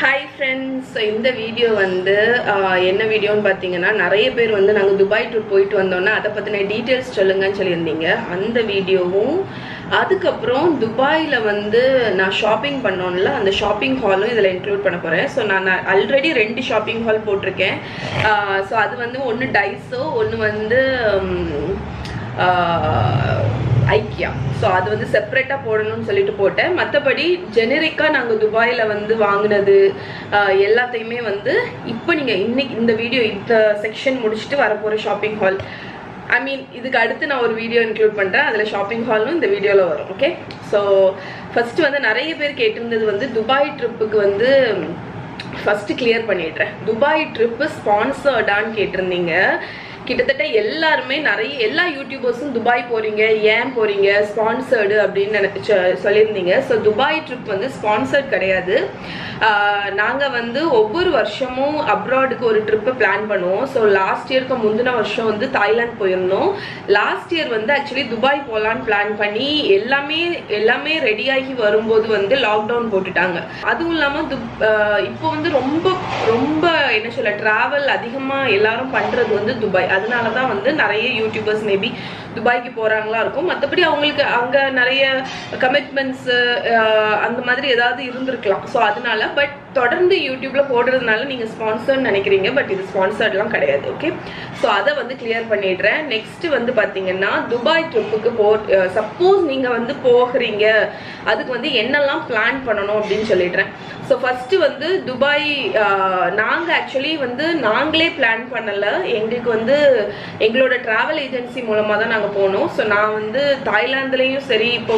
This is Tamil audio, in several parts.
ஹாய் ஃப்ரெண்ட்ஸ் இந்த வீடியோ வந்து என்ன வீடியோன்னு பார்த்தீங்கன்னா நிறைய பேர் வந்து நாங்கள் துபாய் டூர் போயிட்டு வந்தோன்னா அதை பற்றின டீட்டெயில்ஸ் சொல்லுங்கன்னு சொல்லியிருந்தீங்க. அந்த வீடியோவும் அதுக்கப்புறம் துபாயில் வந்து நான் ஷாப்பிங் பண்ணோம்ல அந்த ஷாப்பிங் ஹாலும் இதில் இன்க்ளூட் பண்ண போகிறேன் ஸோ நான் ஆல்ரெடி ரெண்டு ஷாப்பிங் ஹால் போட்டிருக்கேன். ஸோ அது வந்து ஒன்று டைஸோ ஒன்று வந்து ஐக்கியா. ஸோ அது வந்து செப்பரேட்டாக போடணும்னு சொல்லிட்டு போட்டேன். மற்றபடி ஜெனரிக்காக நாங்கள் துபாயில் வந்து வாங்கினது எல்லாத்தையுமே வந்து இப்போ நீங்கள் இன்னைக்கு இந்த வீடியோ இந்த செக்ஷன் முடிச்சுட்டு வரப்போகிற ஷாப்பிங் ஹால் ஐ மீன் இதுக்கு அடுத்து நான் ஒரு வீடியோ இன்க்ளூட் பண்ணுறேன் அதில் ஷாப்பிங் ஹாலும் இந்த வீடியோவில் வரும் ஓகே ஸோ ஃபஸ்ட்டு வந்து நிறைய பேர் கேட்டிருந்தது வந்து துபாய் ட்ரிப்புக்கு வந்து ஃபஸ்ட்டு கிளியர் பண்ணிடுறேன். துபாய் ட்ரிப்பு ஸ்பான்சர்டான்னு கேட்டிருந்தீங்க. கிட்டத்தட்ட எல்லாருமே நிறைய எல்லா யூடியூபர்ஸும் துபாய் போறீங்க ஏன் போறீங்க ஸ்பான்சர்டு அப்படின்னு நினைச்சு சொல்லியிருந்தீங்க. ஸோ துபாய் ட்ரிப் வந்து ஸ்பான்சர்ட் கிடையாது. நாங்கள் வந்து ஒவ்வொரு வருஷமும் அப்ராடுக்கு ஒரு ட்ரிப்பு பிளான் பண்ணுவோம். ஸோ லாஸ்ட் இயருக்கு முந்தின வருஷம் வந்து தாய்லாந்து போயிருந்தோம். லாஸ்ட் இயர் வந்து ஆக்சுவலி துபாய் போகலான்னு பிளான் பண்ணி எல்லாமே எல்லாமே ரெடியாகி வரும்போது வந்து லாக்டவுன் போட்டுட்டாங்க. அதுவும் இல்லாமல் துப் இப்போ வந்து ரொம்ப ரொம்ப என்ன சொல்ல ட்ராவல் அதிகமாக எல்லாரும் பண்ணுறது வந்து துபாய். அதனால தான் வந்து நிறைய யூடியூபர்ஸ் மேபி துபாய்க்கு போகிறாங்களா இருக்கும். மற்றபடி அவங்களுக்கு அங்கே நிறைய கமிட்மெண்ட்ஸு அந்த மாதிரி ஏதாவது இருந்திருக்கலாம். ஸோ அதனால பட் தொடர்ந்து யூடியூப்பில் போடுறதுனால நீங்கள் ஸ்பான்சர்னு நினைக்கிறீங்க பட் இது ஸ்பான்சர்ட்லாம் கிடையாது ஓகே ஸோ அதை வந்து கிளியர் பண்ணிடுறேன். நெக்ஸ்ட் வந்து பார்த்தீங்கன்னா துபாய் ட்ரிப்புக்கு போ சப்போஸ் நீங்கள் வந்து போகிறீங்க அதுக்கு வந்து என்னெல்லாம் பிளான் பண்ணணும் அப்படின்னு சொல்லிடுறேன். ஸோ ஃபஸ்ட்டு வந்து துபாய் நாங்கள் ஆக்சுவலி வந்து நாங்களே பிளான் பண்ணலை. எங்களுக்கு வந்து எங்களோட ட்ராவல் ஏஜென்சி மூலமாக தான் நாங்கள் போனோம். ஸோ நான் வந்து தாய்லாந்துலேயும் சரி இப்போ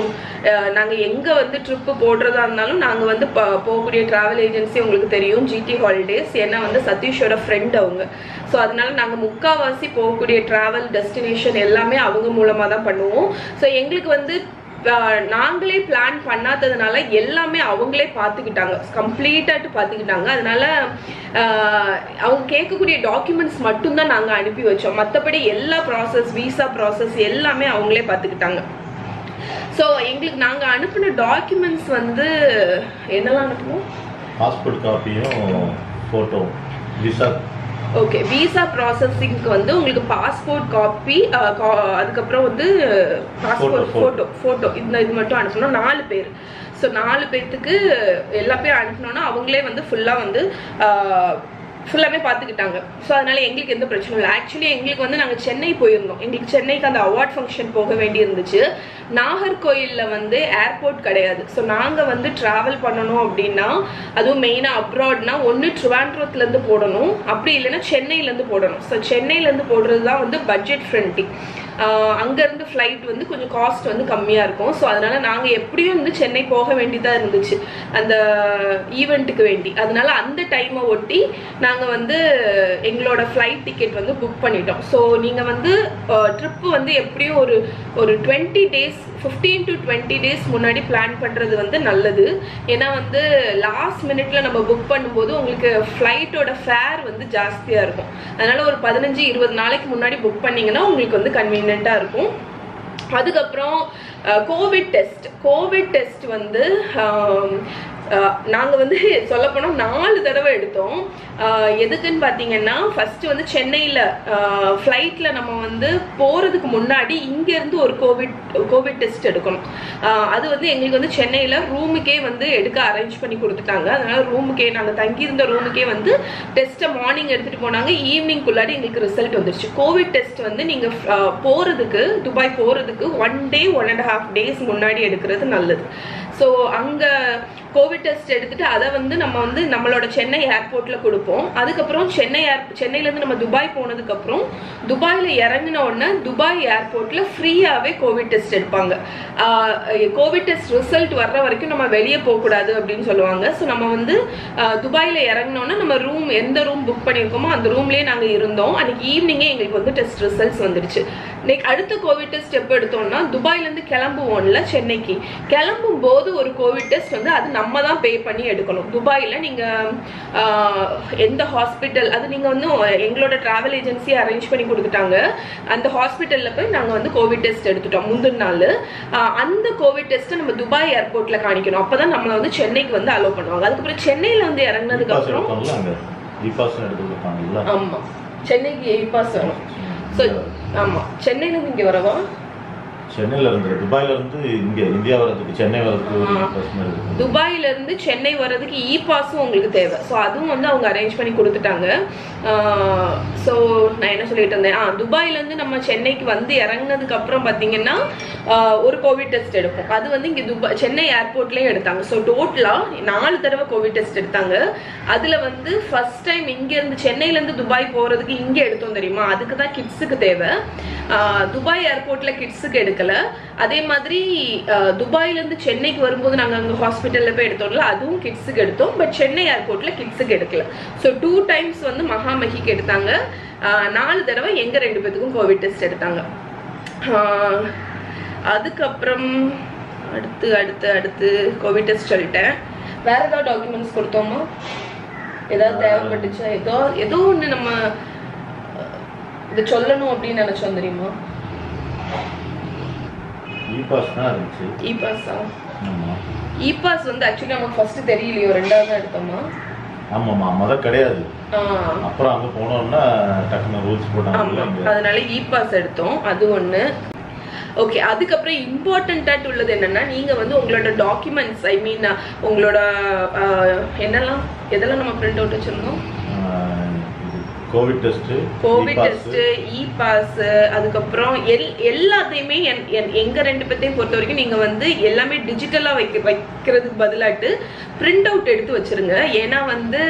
நாங்கள் எங்கே வந்து ட்ரிப்பு போடுறதா இருந்தாலும் நாங்கள் வந்து ப- போகக்கூடிய ட்ராவல் ஏஜென்சி உங்களுக்கு தெரியும் ஜிடி ஹாலிடேஸ் ஏன்னா வந்து சதீஷோட ஃப்ரெண்ட் அவங்க. ஸோ அதனால நாங்கள் முக்காவாசி போகக்கூடிய ட்ராவல் டெஸ்டினேஷன் எல்லாமே அவங்க மூலமாக தான் பண்ணுவோம். ஸோ எங்களுக்கு வந்து நாங்களே பிளான் பண்ணாததுனால எல்லாமே அவங்களே பார்த்துக்கிட்டாங்க. கம்ப்ளீட்டாட்டு பார்த்துக்கிட்டாங்க. அதனால அவங்க கேட்கக்கூடிய டாக்குமெண்ட்ஸ் மட்டும்தான் நாங்கள் அனுப்பி வச்சோம். மற்றபடி எல்லா ப்ராசஸ் விசா ப்ராசஸ் எல்லாமே அவங்களே பார்த்துக்கிட்டாங்க. ஸோ எங்களுக்கு நாங்கள் அனுப்பின டாக்குமெண்ட்ஸ் வந்து என்னெல்லாம் அனுப்புவோம்? பாஸ்போர்ட் காப்பியும் ஃபோட்டோ விசா ஓகே விசா ப்ராசஸிங்க்கு வந்து உங்களுக்கு பாஸ்போர்ட் காப்பி அதுக்கப்புறம் வந்து பாஸ்போர்ட் ஃபோட்டோ ஃபோட்டோ இந்த இது மட்டும் அனுப்பணும். நாலு பேர். ஸோ நாலு பேர்த்துக்கு எல்லா பேரும் அனுப்பினோன்னா அவங்களே வந்து ஃபுல்லாக வந்து ஃபுல்லாமே பார்த்துக்கிட்டாங்க. ஸோ அதனால எங்களுக்கு எந்த பிரச்சனையும் இல்லை. ஆக்சுவலி எங்களுக்கு வந்து நாங்கள் சென்னை போயிருந்தோம். எங்களுக்கு சென்னைக்கு அந்த அவார்ட் ஃபங்க்ஷன் போக வேண்டி இருந்துச்சு. நாகர்கோயிலில் வந்து ஏர்போர்ட் கிடையாது. ஸோ நாங்கள் வந்து ட்ராவல் பண்ணணும் அப்படின்னா அதுவும் மெயினாக அப்ராட்னா ஒன்று ட்ரிவாண்ட்ரத்துலேருந்து போடணும். அப்படி இல்லைன்னா சென்னையிலேருந்து போடணும். ஸோ சென்னையிலேருந்து போடுறது தான் வந்து பட்ஜெட் ஃப்ரெண்ட்லி அங்கேருந்து ஃப்ளைட் வந்து கொஞ்சம் காஸ்ட் வந்து கம்மியாக இருக்கும். ஸோ அதனால் நாங்கள் எப்படியும் வந்து சென்னை போக வேண்டியதாக இருந்துச்சு. அந்த ஈவெண்ட்டுக்கு வேண்டி. அதனால அந்த டைமை ஒட்டி நாங்கள் வந்து எங்களோட ஃப்ளைட் டிக்கெட் வந்து புக் பண்ணிட்டோம். ஸோ நீங்கள் வந்து ட்ரிப்பு வந்து எப்படியும் ஒரு ஒரு twenty days fifteen to twenty days முன்னாடி பிளான் பண்ணுறது வந்து நல்லது. ஏன்னா வந்து லாஸ்ட் மினிட்ல நம்ம புக் பண்ணும்போது உங்களுக்கு ஃப்ளைட்டோட ஃபேர் வந்து ஜாஸ்தியாக இருக்கும். அதனால் ஒரு பதினஞ்சு இருபது நாளைக்கு முன்னாடி புக் பண்ணீங்கன்னா உங்களுக்கு வந்து கன்வீனியண்ட்டாக இருக்கும். அதுக்கப்புறம் கோவிட் டெஸ்ட் கோவிட் டெஸ்ட் வந்து நாங்கள் வந்து சொல்லப்போனால் நாலு தடவை எடுத்தோம். எதுக்குன்னு பார்த்தீங்கன்னா ஃபஸ்ட்டு வந்து சென்னையில் ஃப்ளைட்டில் நம்ம வந்து போகிறதுக்கு முன்னாடி இங்கேருந்து ஒரு கோவிட் கோவிட் டெஸ்ட் எடுக்கணும். அது வந்து எங்களுக்கு வந்து சென்னையில் ரூமுக்கே வந்து எடுக்க அரேஞ்ச் பண்ணி கொடுத்துட்டாங்க. அதனால் ரூமுக்கே நாங்கள் தங்கியிருந்த ரூமுக்கே வந்து டெஸ்ட்டை மார்னிங் எடுத்துகிட்டு போனாங்க. ஈவினிங்குள்ளாடி எங்களுக்கு ரிசல்ட் வந்துருச்சு. கோவிட் டெஸ்ட் வந்து நீங்கள் போகிறதுக்கு துபாய் போகிறதுக்கு one day one and half days முன்னாடி எடுக்கிறது நல்லது. ஸோ அங்கே கோவிட் டெஸ்ட் எடுத்துட்டு அதை வந்து நம்ம வந்து நம்மளோட சென்னை ஏர்போர்ட்டில் கொடுப்போம். அதுக்கப்புறம் சென்னை ஏர் சென்னையிலேருந்து நம்ம துபாய் போனதுக்கப்புறம் துபாயில் இறங்கின உடனே துபாய் ஏர்போர்ட்டில் ஃப்ரீயாகவே கோவிட் டெஸ்ட் எடுப்பாங்க. கோவிட் டெஸ்ட் ரிசல்ட் வர்ற வரைக்கும் நம்ம வெளியே போகக்கூடாது அப்படின்னு சொல்லுவாங்க. ஸோ நம்ம வந்து துபாயில் இறங்கினோன்னா நம்ம ரூம் எந்த ரூம் புக் பண்ணியிருக்கோமோ அந்த ரூம்லேயே நாங்கள் இருந்தோம். அன்னைக்கு ஈவினிங்கே எங்களுக்கு வந்து டெஸ்ட் ரிசல்ட்ஸ் வந்துடுச்சு நெக் அடுத்த கோவிட் டெஸ்ட் எப்போ எடுத்தோம்னா துபாயிலேருந்து கிளம்புவோம்ல சென்னைக்கு. கிளம்பும் போது ஒரு கோவிட் டெஸ்ட் வந்து அது நம்ம தான் பே பண்ணி எடுக்கணும். துபாயில் நீங்கள் எந்த ஹாஸ்பிட்டல் அது நீங்கள் வந்து எங்களோட ட்ராவல் ஏஜென்சி அரேஞ்ச் பண்ணி கொடுத்துட்டாங்க. அந்த ஹாஸ்பிட்டலில் போய் நாங்கள் வந்து கோவிட் டெஸ்ட் எடுத்துட்டோம் முந்தின நாள். அந்த கோவிட் டெஸ்ட்டை நம்ம துபாய் ஏர்போர்ட்டில் காணிக்கணும். அப்போ தான் நம்மளை வந்து சென்னைக்கு வந்து அலோவ் பண்ணுவாங்க. அதுக்கப்புறம் சென்னையில் வந்து இறங்கினதுக்கப்புறம் ஆமாம் சென்னைக்கு எயிட் பாஸ் வேணும் ஸோ ஆமாம் சென்னையிலேருந்து இங்கே வரவா? சென்னையில இருந்து துபாயில இருந்து இங்க இந்தியா வர்றதுக்கு சென்னை வர்றதுக்கு ஒரு மாதிரி இருக்கு. துபாயில இருந்து சென்னை வர்றதுக்கு இ பாஸும் உங்களுக்கு தேவை. ஸோ அதுவும் வந்து அவங்க அரேஞ்ச் பண்ணி கொடுத்துட்டாங்க. ஸோ நான் என்ன சொல்லிட்டு இருந்தேன்? ஆ துபாயில இருந்து நம்ம சென்னைக்கு வந்து இறங்குனதுக்கு அப்புறம் பார்த்தீங்கன்னா ஒரு கோவிட் டெஸ்ட் எடுப்போம். அது வந்து இங்கே துபாய் சென்னை ஏர்போர்ட்லேயே எடுத்தாங்க. ஸோ டோட்டலாக நாலு தடவை கோவிட் டெஸ்ட் எடுத்தாங்க. அதில் வந்து ஃபர்ஸ்ட் டைம் இங்கேருந்து சென்னையிலேருந்து துபாய் போகிறதுக்கு இங்கே எடுத்தோம் தெரியுமா? அதுக்கு தான் கிட்ஸுக்கு தேவை. துபாய் ஏர்போர்ட்டில் கிட்ஸுக்கு எடுக்கல. அதே மாதிரி ஆஹ், துபாயிலேருந்து சென்னைக்கு வரும்போது நாங்க அங்க ஹாஸ்பிட்டல்ல போய் எடுத்தோம்ல அதுவும் கிட்ஸுக்கு எடுத்தோம். பட் சென்னை ஏர்போர்ட்ல கிட்ஸுக்கு எடுக்கல. ஸோ டூ டைம்ஸ் வந்து மகாமகிக்கு எடுத்தாங்க. ஆஹ், நாலு தடவை எங்க ரெண்டு பேத்துக்கும் கோவிட் டெஸ்ட் எடுத்தாங்க. ஆஹ், அதுக்கப்புறம் அடுத்து அடுத்து அடுத்து கோவிட் டெஸ்ட் சொல்லிட்டேன். வேற ஏதாவது டாக்குமெண்ட்ஸ் கொடுத்தோமா? ஏதாவது தேவைப்பட்டுச்சா? ஏதோ ஏதோ ஒன்று நம்ம இதை இது சொல்லணும் அப்படின்னு நினைச்சோம் தெரியுமா? இ பாஸ் தான் இருந்துச்சு. இ பாஸா இ பாஸ் வந்து ஆக்சுவலி நமக்கு ஃபர்ஸ்ட் தெரியலையோ ரெண்டாவது தான் எடுத்தோமா? ஆமாம்மா முத கிடையாது. அப்புறம் அங்க போனோம்னா டக்குனு ரூல்ஸ் அதனால இ பாஸ் எடுத்தோம். அது ஒண்ணு. ஓகே அதுக்கப்புறம் இம்பார்ட்டண்ட்டாக உள்ளது என்னன்னா நீங்க வந்து உங்களோட டாக்குமெண்ட்ஸ் ஐ மீன் உங்களோட என்னெல்லாம் எதெல்லாம் நம்ம பிரிண்ட் அவுட் வச்சிருந்தோம்? Covid test covid test e pass அதுக்கப்புறம் எல் எல்லாத்தையுமே என்- எங்க ரெண்டு பேர்த்தையும் பொறுத்த வரைக்கும் நீங்க வந்து எல்லாமே டிஜிட்டலா வைக்க வைக்கிறதுக்கு பதிலாட்டு பிரிண்ட் அவுட் எடுத்து வச்சிருங்க. ஏன்னா வந்து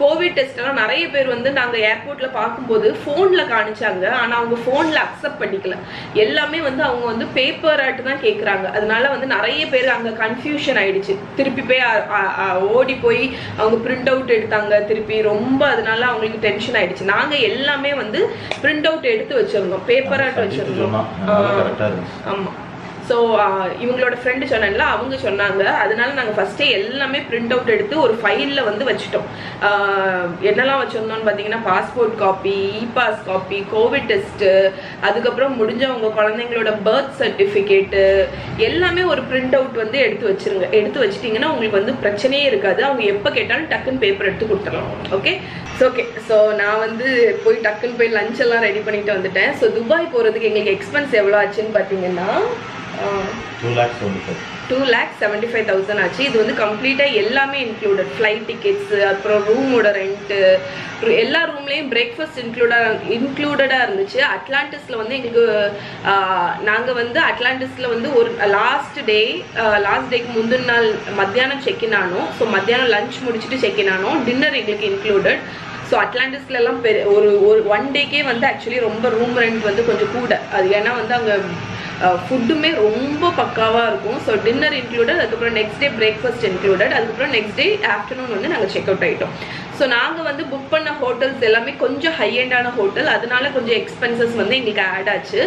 கோவிட் டெஸ்ட் எல்லாம் நிறைய பேர் வந்து நாங்க ஏர்போர்ட்ல பார்க்கும்போது போன்ல காணிச்சாங்க. ஆனா அவங்க போன்ல அக்செப்ட் பண்ணிக்கல. எல்லாமே வந்து அவங்க வந்து பேப்பர் ஆட்டு தான் கேக்குறாங்க. அதனால வந்து நிறைய பேர் அங்க கன்ஃபியூஷன் ஆயிடுச்சு. திருப்பி போய் ஓடி போய் அவங்க பிரிண்ட் அவுட் எடுத்தாங்க. திருப்பி ரொம்ப அதனால அவங்களுக்கு டென்ஷன் ஆயிடுச்சு. நாங்க எல்லாமே வந்து பிரிண்ட் அவுட் எடுத்து வச்சிருந்தோம். பேப்பர் ஆட் வச்சிருந்தோம். ஆமா. ஸோ இவங்களோட ஃப்ரெண்டு சொன்னாங்கல்ல அவங்க சொன்னாங்க. அதனால நாங்கள் ஃபஸ்ட்டே எல்லாமே பிரிண்ட் அவுட் எடுத்து ஒரு ஃபைலில் வந்து வச்சுட்டோம். என்னெல்லாம் வச்சுருந்தோம்னு பார்த்தீங்கன்னா passport copy e pass copy covid test அதுக்கப்புறம் முடிஞ்சவங்க குழந்தைங்களோட பர்த் சர்டிஃபிகேட்டு எல்லாமே ஒரு பிரிண்ட் அவுட் வந்து எடுத்து வச்சிருங்க. எடுத்து வச்சிட்டிங்கன்னா உங்களுக்கு வந்து பிரச்சனையே இருக்காது. அவங்க எப்போ கேட்டாலும் டக்குன்னு பேப்பர் எடுத்து கொடுத்துடலாம். ஓகே ஸோ ஓகே ஸோ நான் வந்து போய் டக்குன்னு போய் லஞ்ச் எல்லாம் ரெடி பண்ணிட்டு வந்துட்டேன். ஸோ துபாய் போகிறதுக்கு எங்களுக்கு எக்ஸ்பென்ஸ் எவ்வளோ ஆச்சுன்னு பார்த்தீங்கன்னா two lakhs seventy five thousand ஆச்சு. இது வந்து கம்ப்ளீட்டாக எல்லாமே இன்க்ளூடட் ஃப்ளைட் டிக்கெட்ஸு அப்புறம் ரூமோட ரெண்ட்டு எல்லா ரூம்லேயும் பிரேக்ஃபாஸ்ட் இன்க்ளூடாக இன்க்ளூடடாக இருந்துச்சு. அட்லாண்டிஸில் வந்து எங்களுக்கு நாங்கள் வந்து அட்லாண்டிஸில் வந்து ஒரு லாஸ்ட் டே லாஸ்ட் டேக்கு முந்தின நாள் மத்தியானம் செக்இன் ஆனோம். ஸோ மத்தியானம் லஞ்ச் முடிச்சுட்டு செக்இன் ஆனோம். டின்னர் எங்களுக்கு இன்க்ளூடட் ஸோ அட்லாண்டிஸ்லலாம் பெரிய ஒரு ஒரு ஒன் டேக்கே வந்து ஆக்சுவலி ரொம்ப ரூம் ரெண்ட் வந்து கொஞ்சம் கூட. அது ஏன்னா வந்து அங்கே ஃபுட்டுமே ரொம்ப பக்காவாக இருக்கும். ஸோ டின்னர் இன்க்ளூடட் அதுக்கப்புறம் நெக்ஸ்ட் டே பிரேக்ஃபாஸ்ட் இன்க்ளூடட் அதுக்கப்புறம் நெக்ஸ்ட் டே ஆஃப்டர்நூன் வந்து நாங்கள் செக் அவுட் ஆகிட்டோம் ஸோ நாங்கள் வந்து புக் பண்ண ஹோட்டல்ஸ் எல்லாமே கொஞ்சம் ஹை எண்டான ஹோட்டல் அதனால கொஞ்சம் எக்ஸ்பென்சஸ் வந்து எங்களுக்கு ஆட் ஆச்சு.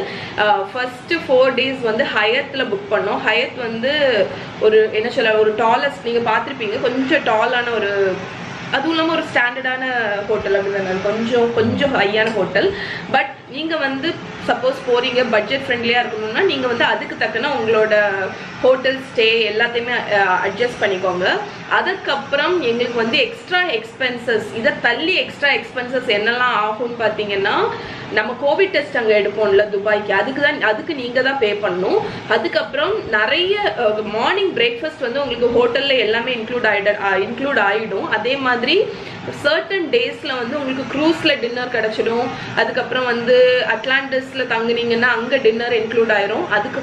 ஃபர்ஸ்ட் ஃபோர் டேஸ் வந்து ஹயத்தில் புக் பண்ணோம். ஹயத் வந்து ஒரு என்ன சொல்ல ஒரு டாலஸ்ட் நீங்கள் பார்த்துருப்பீங்க. கொஞ்சம் டாலான ஒரு அதுவும் இல்லாமல் ஒரு ஸ்டாண்டர்டான ஹோட்டல் அப்படின்னு கொஞ்சம் கொஞ்சம் ஹையான ஹோட்டல் பட் நீங்கள் வந்து சப்போஸ் போறீங்க பட்ஜெட் ஃப்ரெண்ட்லியாக இருக்கணும்னா நீங்கள் வந்து அதுக்கு தக்கன உங்களோட ஹோட்டல் ஸ்டே எல்லாத்தையுமே அட்ஜஸ்ட் பண்ணிக்கோங்க. அதுக்கப்புறம் எங்களுக்கு வந்து எக்ஸ்ட்ரா எக்ஸ்பென்சஸ் இதை தள்ளி எக்ஸ்ட்ரா எக்ஸ்பென்சஸ் என்னெல்லாம் ஆகும்னு பார்த்தீங்கன்னா நம்ம கோவிட் டெஸ்ட் அங்கே எடுப்போம்ல துபாய்க்கு. அதுக்கு தான் அதுக்கு நீங்கள் தான் பே பண்ணணும். அதுக்கப்புறம் நிறைய மார்னிங் பிரேக்ஃபாஸ்ட் வந்து உங்களுக்கு ஹோட்டலில் எல்லாமே இன்க்ளூட் ஆகிட இன்க்ளூட் ஆகிடும் அதே மாதிரி சர்டன் டேஸில் வந்து உங்களுக்கு க்ரூஸில் டின்னர் கிடச்சிடும். அதுக்கப்புறம் வந்து அட்லாண்டஸில் தங்குனீங்கன்னா அங்கே டின்னர் இன்க்ளூட் ஆயிரும். அதுக்கு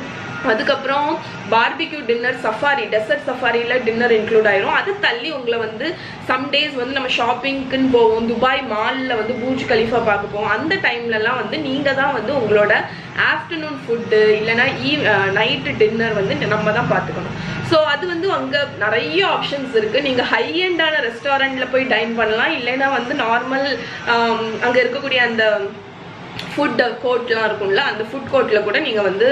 அதுக்கப்புறம் பார்பிக்யூ டின்னர் சஃபாரி டெசர்ட் சஃபாரியில் டின்னர் இன்க்ளூட் ஆயிரும். அது தள்ளி உங்களை வந்து சம் டேஸ் வந்து நம்ம ஷாப்பிங்க்குன்னு போவோம். துபாய் மாலில் வந்து பூஜ் கலிஃபா பார்க்க போவோம். அந்த டைம்லலாம் வந்து நீங்கள் தான் வந்து உங்களோட ஆஃப்டர்நூன் ஃபுட்டு இல்லைன்னா ஈ நைட்டு டின்னர் வந்து நம்ம தான் பார்த்துக்கணும். ஸோ அது வந்து அங்கே நிறைய ஆப்ஷன்ஸ் இருக்குது நீங்கள் ஹை எண்டான ரெஸ்டாரண்ட்டில் போய் டைன் பண்ணலாம். இல்லைன்னா வந்து நார்மல் அங்கே இருக்கக்கூடிய அந்த ஃபுட் கோர்ட்லாம் இருக்கும்ல அந்த ஃபுட் கோர்ட்டில் கூட நீங்கள் வந்து